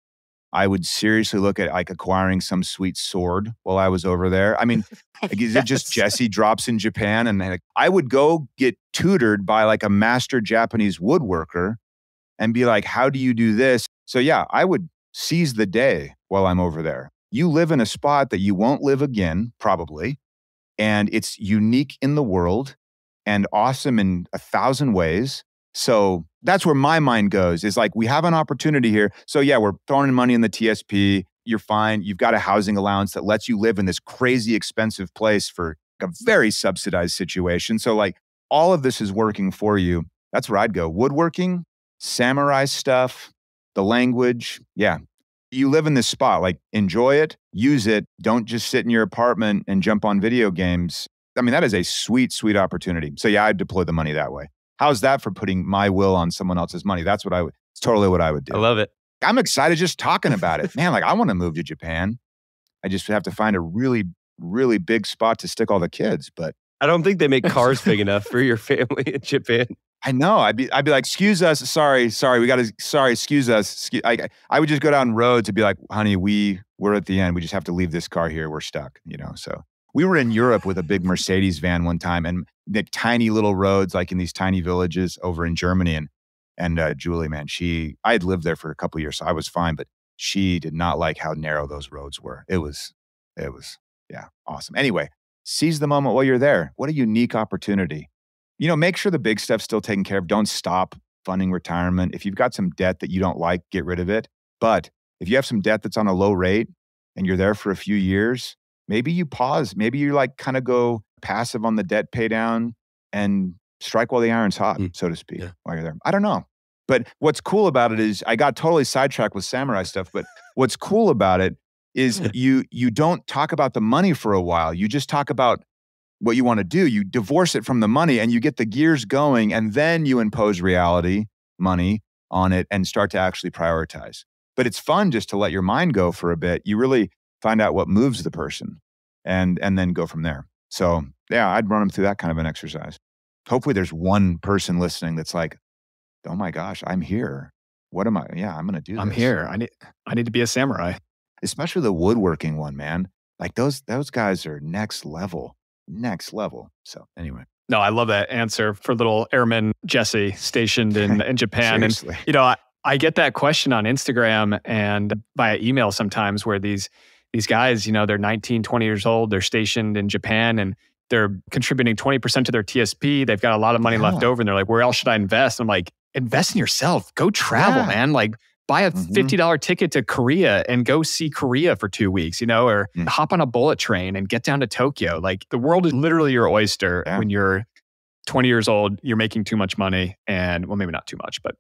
I would seriously look at like acquiring some sweet sword while I was over there. I mean, (laughs) like, is it just Jesse drops in Japan? And like, I would go get tutored by like a master Japanese woodworker and be like, how do you do this? So, yeah, I would seize the day while I'm over there. You live in a spot that you won't live again, probably, and it's unique in the world and awesome in a thousand ways. So that's where my mind goes is like, we have an opportunity here. So, yeah, we're throwing money in the TSP. You're fine. You've got a housing allowance that lets you live in this crazy expensive place for a very subsidized situation. So, like, all of this is working for you. That's where I'd go. Woodworking, samurai stuff, the language. Yeah. You live in this spot, like, enjoy it, use it. Don't just sit in your apartment and jump on video games. I mean, that is a sweet, sweet opportunity. So, yeah, I'd deploy the money that way. How's that for putting my will on someone else's money? That's what I would, it's totally what I would do. I love it. I'm excited just talking about it. (laughs) Man, like I want to move to Japan. I just have to find a really, really big spot to stick all the kids. But I don't think they make (laughs) cars big enough for your family in Japan. I know I'd be, I'd be like, excuse us, sorry, sorry, we got to, sorry, excuse us. Excuse, I, I would just go down roads and be like, honey, we, we're at the end. We just have to leave this car here. We're stuck, you know. So we were in Europe with a big Mercedes van one time, and the tiny little roads, like in these tiny villages over in Germany, and and uh, Julie, man, she, I had lived there for a couple years, so I was fine, but she did not like how narrow those roads were. It was, it was, yeah, awesome. Anyway, seize the moment while you're there. What a unique opportunity. You know, make sure the big stuff's still taken care of. Don't stop funding retirement. If you've got some debt that you don't like, get rid of it. But if you have some debt that's on a low rate and you're there for a few years, maybe you pause. Maybe you like kind of go passive on the debt pay down and strike while the iron's hot, Mm. so to speak, Yeah. while you're there. I don't know. But what's cool about it is I got totally sidetracked with samurai stuff. But (laughs) what's cool about it is you you don't talk about the money for a while. You just talk about what you want to do. You divorce it from the money and you get the gears going, and then you impose reality, money on it, and start to actually prioritize. But it's fun just to let your mind go for a bit. You really find out what moves the person, and and then go from there. So yeah, I'd run them through that kind of an exercise. Hopefully, there's one person listening that's like, "Oh my gosh, I'm here. What am I? Yeah, I'm going to do. I'm this." here. I need I need to be a samurai. especially the woodworking one, man. Like those those guys are next level, next level. So anyway, No, I love that answer for little airman Jesse stationed in, (laughs) in Japan. And you know, I, I get that question on Instagram and via email sometimes where these these guys, you know, they're 19, 20 years old, they're stationed in Japan and they're contributing 20% to their TSP. They've got a lot of money left over and they're like, where else should I invest? I'm like, invest in yourself. Go travel, Yeah. man. Like buy a Mhm. $50 ticket to Korea and go see Korea for two weeks, you know, or Mm. hop on a bullet train and get down to Tokyo. Like the world is literally your oyster Yeah. when you're 20 years old, you're making too much money. And well, maybe not too much, but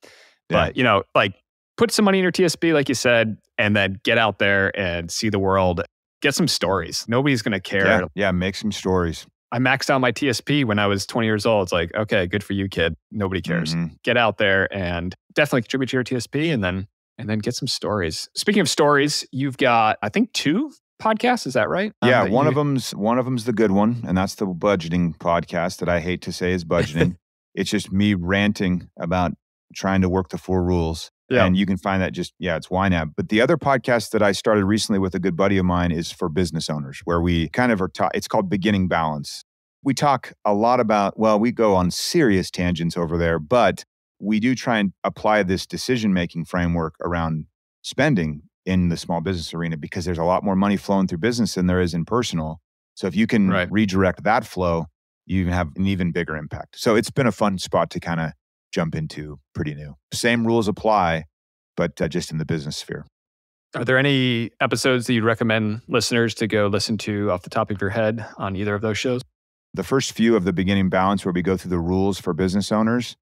Yeah. but you know, like put some money in your TSP, like you said, and then get out there and see the world. get some stories. Nobody's going to care. Yeah, yeah, make some stories. I maxed out my TSP when I was 20 years old. It's like, okay, good for you, kid. Nobody cares. Mhm. Get out there and definitely contribute to your TSP and then and then get some stories. Speaking of stories, you've got I think two podcasts, is that right? Um, Yeah, that one you- of them's one of them's the good one, and that's the budgeting podcast that I hate to say is (laughs) budgeting. it's just me ranting about trying to work the four rules. Yeah. And you can find that just yeah, it's YNAB. But the other podcast that I started recently with a good buddy of mine is for business owners, where we kind of are taught. It's called Beginning Balance. We talk a lot about well, we go on serious tangents over there, but we do try and apply this decision making framework around spending in the small business arena because there's a lot more money flowing through business than there is in personal. So if you can Right. redirect that flow, you have an even bigger impact. So it's been a fun spot to kind of jump into, pretty new. Same rules apply, but uh, just in the business sphere. Are there any episodes that you'd recommend listeners to go listen to off the top of your head on either of those shows? The first few of the beginning balance, where we go through the rules for business owners,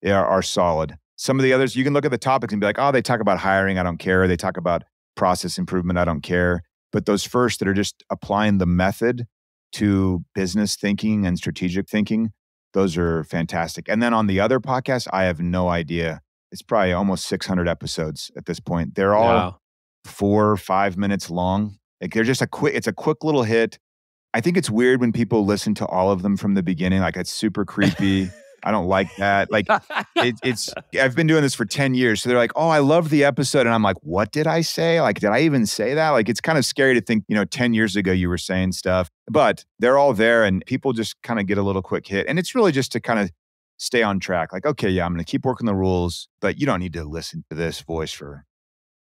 they are, are solid. Some of the others, you can look at the topics and be like, oh, they talk about hiring, I don't care. They talk about process improvement, I don't care. But those first that are just applying the method to business thinking and strategic thinking, those are fantastic. And then on the other podcast, I have no idea. It's probably almost 600 episodes at this point. They're all Wow. four or five minutes long. Like they're just a quick, it's a quick little hit. I think it's weird when people listen to all of them from the beginning. Like it's super (laughs) creepy. I don't like that. Like (laughs) it, it's, I've been doing this for 10 years. So they're like, oh, I love the episode. And I'm like, what did I say? Like, did I even say that? Like, it's kind of scary to think, you know, 10 years ago you were saying stuff, but they're all there and people just kind of get a little quick hit. And it's really just to kind of stay on track. Like, okay, yeah, I'm going to keep working the rules, but you don't need to listen to this voice for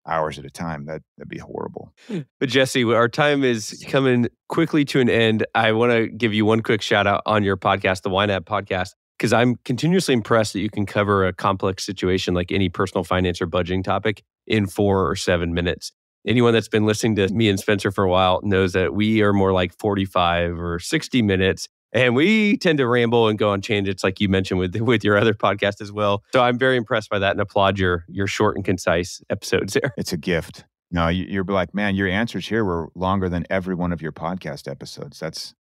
hours at a time. That, that'd be horrible. (laughs) But Jesse, our time is coming quickly to an end. I want to give you one quick shout out on your podcast, the YNAB podcast, because I'm continuously impressed that you can cover a complex situation like any personal finance or budgeting topic in four or seven minutes. Anyone that's been listening to me and Spencer for a while knows that we are more like 45 or 60 minutes. And we tend to ramble and go on tangents, like you mentioned with with your other podcast as well. So I'm very impressed by that and applaud your your short and concise episodes there. It's a gift. No, you- you're like, man, your answers here were longer than every one of your podcast episodes. That's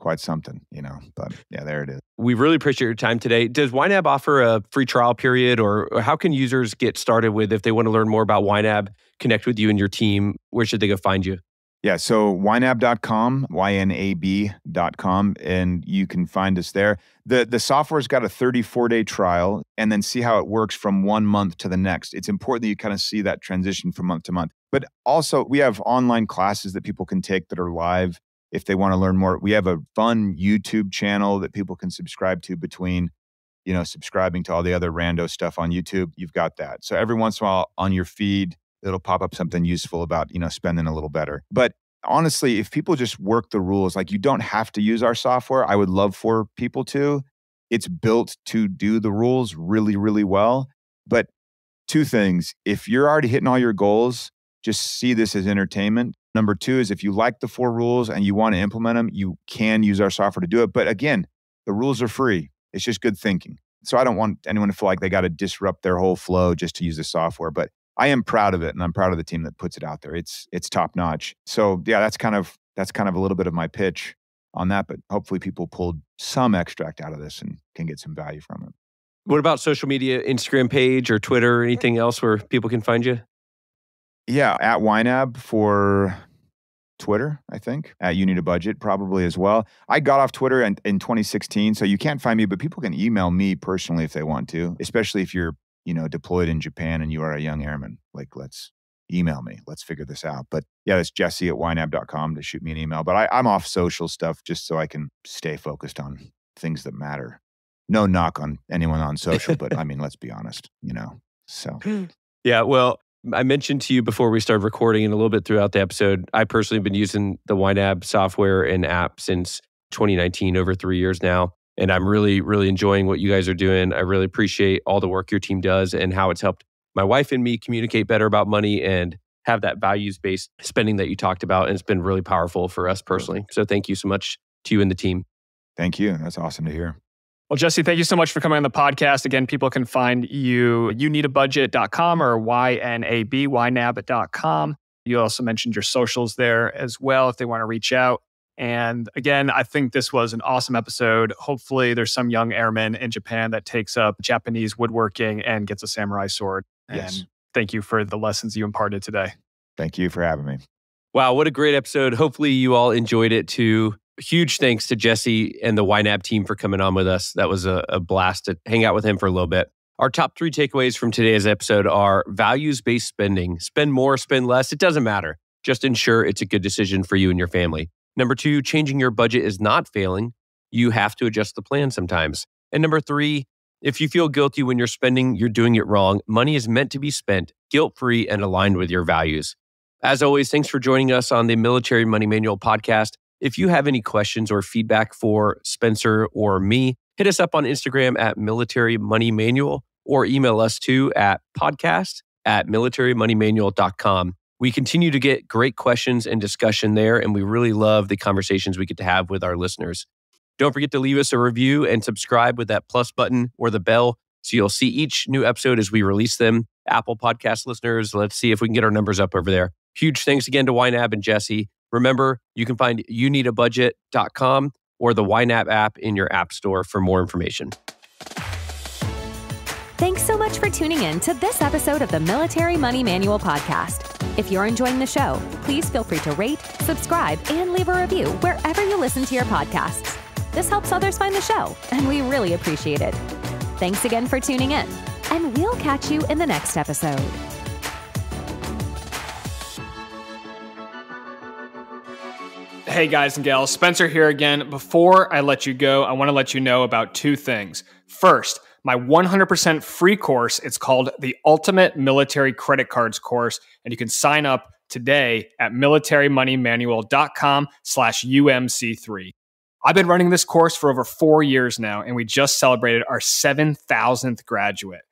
quite something, you know. But yeah, there it is. We really appreciate your time today. Does YNAB offer a free trial period, or, how can users get started with if they want to learn more about YNAB, connect with you and your team? Where should they go find you? Yeah, so ynab.com, Y-N-A-B.com, and you can find us there. The the software's got a 34-day trial and then see how it works from one month to the next. It's important that you kind of see that transition from month to month. But also we have online classes that people can take that are live if they want to learn more. We have a fun YouTube channel that people can subscribe to between you know, subscribing to all the other rando stuff on YouTube, you've got that. So every once in a while on your feed, it'll pop up something useful about, you know, spending a little better. But honestly, if people just work the rules, like you don't have to use our software, I would love for people to. It's built to do the rules really, really well. But two things if you're already hitting all your goals, just see this as entertainment. Number two is if you like the four rules and you want to implement them, you can use our software to do it. But again, the rules are free. It's just good thinking. So I don't want anyone to feel like they got to disrupt their whole flow just to use the software. But I am proud of it, and I'm proud of the team that puts it out there. It's it's top notch. So yeah, that's kind of that's kind of a little bit of my pitch on that. But hopefully, people pulled some extract out of this and can get some value from it. What about social media, Instagram page or Twitter or anything else where people can find you? Yeah, at YNAB for Twitter, I think. At You Need a Budget, probably as well. I got off Twitter in, in 2016, so you can't find me, but people can email me personally if they want to, especially if you're, you know, deployed in Japan and you are a young airman. Like, let's email me. Let's figure this out. But yeah, it's jesse at ynab.com to shoot me an email. But I, I'm off social stuff just so I can stay focused on things that matter. No knock on anyone on social, but I mean, let's be honest, you know. So (laughs) Yeah, well, I mentioned to you before we started recording and a little bit throughout the episode, I personally have been using the YNAB software and app since 2019, over three years now. And I'm really, really enjoying what you guys are doing. I really appreciate all the work your team does and how it's helped my wife and me communicate better about money and have that values based spending that you talked about. And it's been really powerful for us personally. So thank you so much to you and the team. thank you. That's awesome to hear. Well, Jesse, thank you so much for coming on the podcast. Again, people can find you, youneedabudget.com or YNAB, ynab.com. You also mentioned your socials there as well if they want to reach out. And again, I think this was an awesome episode. Hopefully, there's some young airman in Japan that takes up Japanese woodworking and gets a samurai sword. Yes. And thank you for the lessons you imparted today. Thank you for having me. Wow, what a great episode. Hopefully, you all enjoyed it too. Huge thanks to Jesse and the YNAB team for coming on with us. That was a, a blast to hang out with him for a little bit. Our top three takeaways from today's episode are values based spending. Spend more, spend less. It doesn't matter. Just ensure it's a good decision for you and your family. Number two, changing your budget is not failing. You have to adjust the plan sometimes. And number three, if you feel guilty when you're spending, you're doing it wrong. Money is meant to be spent guilt free and aligned with your values. As always, thanks for joining us on the Military Money Manual podcast. If you have any questions or feedback for Spencer or me, hit us up on Instagram at Military Money Manual or email us too at podcast at militarymoneymanual.com. We continue to get great questions and discussion there, and we really love the conversations we get to have with our listeners. Don't forget to leave us a review and subscribe with that plus button or the bell so you'll see each new episode as we release them. Apple Podcast listeners, let's see if we can get our numbers up over there. Huge thanks again to YNAB and Jesse. Remember, you can find youneedabudget.com or the YNAB app in your app store for more information. Thanks so much for tuning in to this episode of the Military Money Manual podcast. If you're enjoying the show, please feel free to rate, subscribe, and leave a review wherever you listen to your podcasts. This helps others find the show, and we really appreciate it. Thanks again for tuning in, and we'll catch you in the next episode. Hey guys and gals, Spencer here again. Before I let you go, I want to let you know about two things. First, my 100% free course, it's called the Ultimate Military Credit Cards course, and you can sign up today at militarymoneymanual.com slash UMC3. I've been running this course for over four years now, and we just celebrated our 7,000th graduate.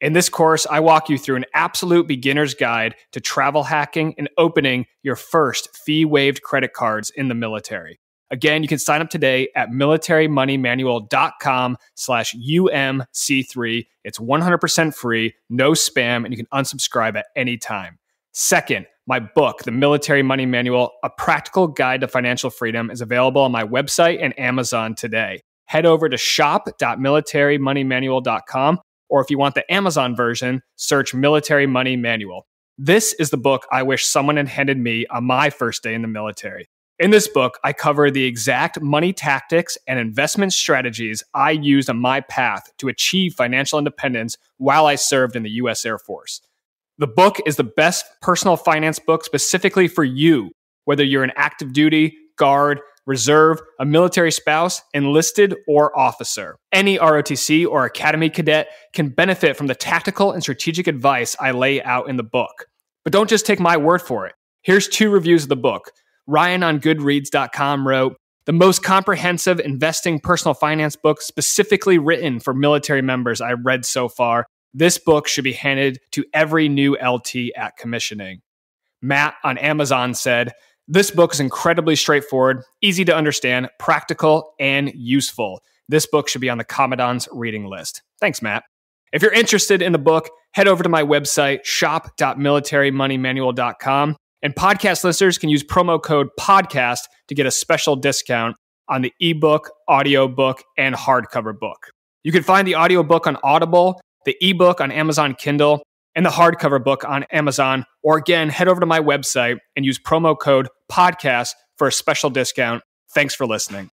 In this course, I walk you through an absolute beginner's guide to travel hacking and opening your first fee waived credit cards in the military. Again, you can sign up today at militarymoneymanual.com slash UMC3. It's 100% free, no spam, and you can unsubscribe at any time. Second, my book, The Military Money Manual, A Practical Guide to Financial Freedom, is available on my website and Amazon today. Head over to shop.militarymoneymanual.com or if you want the Amazon version, search Military Money Manual. This is the book I wish someone had handed me on my first day in the military. In this book, I cover the exact money tactics and investment strategies I used on my path to achieve financial independence while I served in the US Air Force. The book is the best personal finance book specifically for you, whether you're an active duty, guard, reserve, a military spouse, enlisted, or officer. Any ROTC or Academy cadet can benefit from the tactical and strategic advice I lay out in the book. But don't just take my word for it. Here's two reviews of the book. Ryan on Goodreads.com wrote, the most comprehensive investing personal finance book specifically written for military members I've read so far. This book should be handed to every new LT at commissioning. Matt on Amazon said, this book is incredibly straightforward, easy to understand, practical, and useful. This book should be on the Commandant's reading list. Thanks, Matt. If you're interested in the book, head over to my website, shop.militarymoneymanual.com. And podcast listeners can use promo code PODCAST to get a special discount on the ebook, audiobook, and hardcover book. You can find the audiobook on Audible, the ebook on Amazon Kindle, and the hardcover book on Amazon. Or again, head over to my website and use promo code podcast for a special discount. Thanks for listening.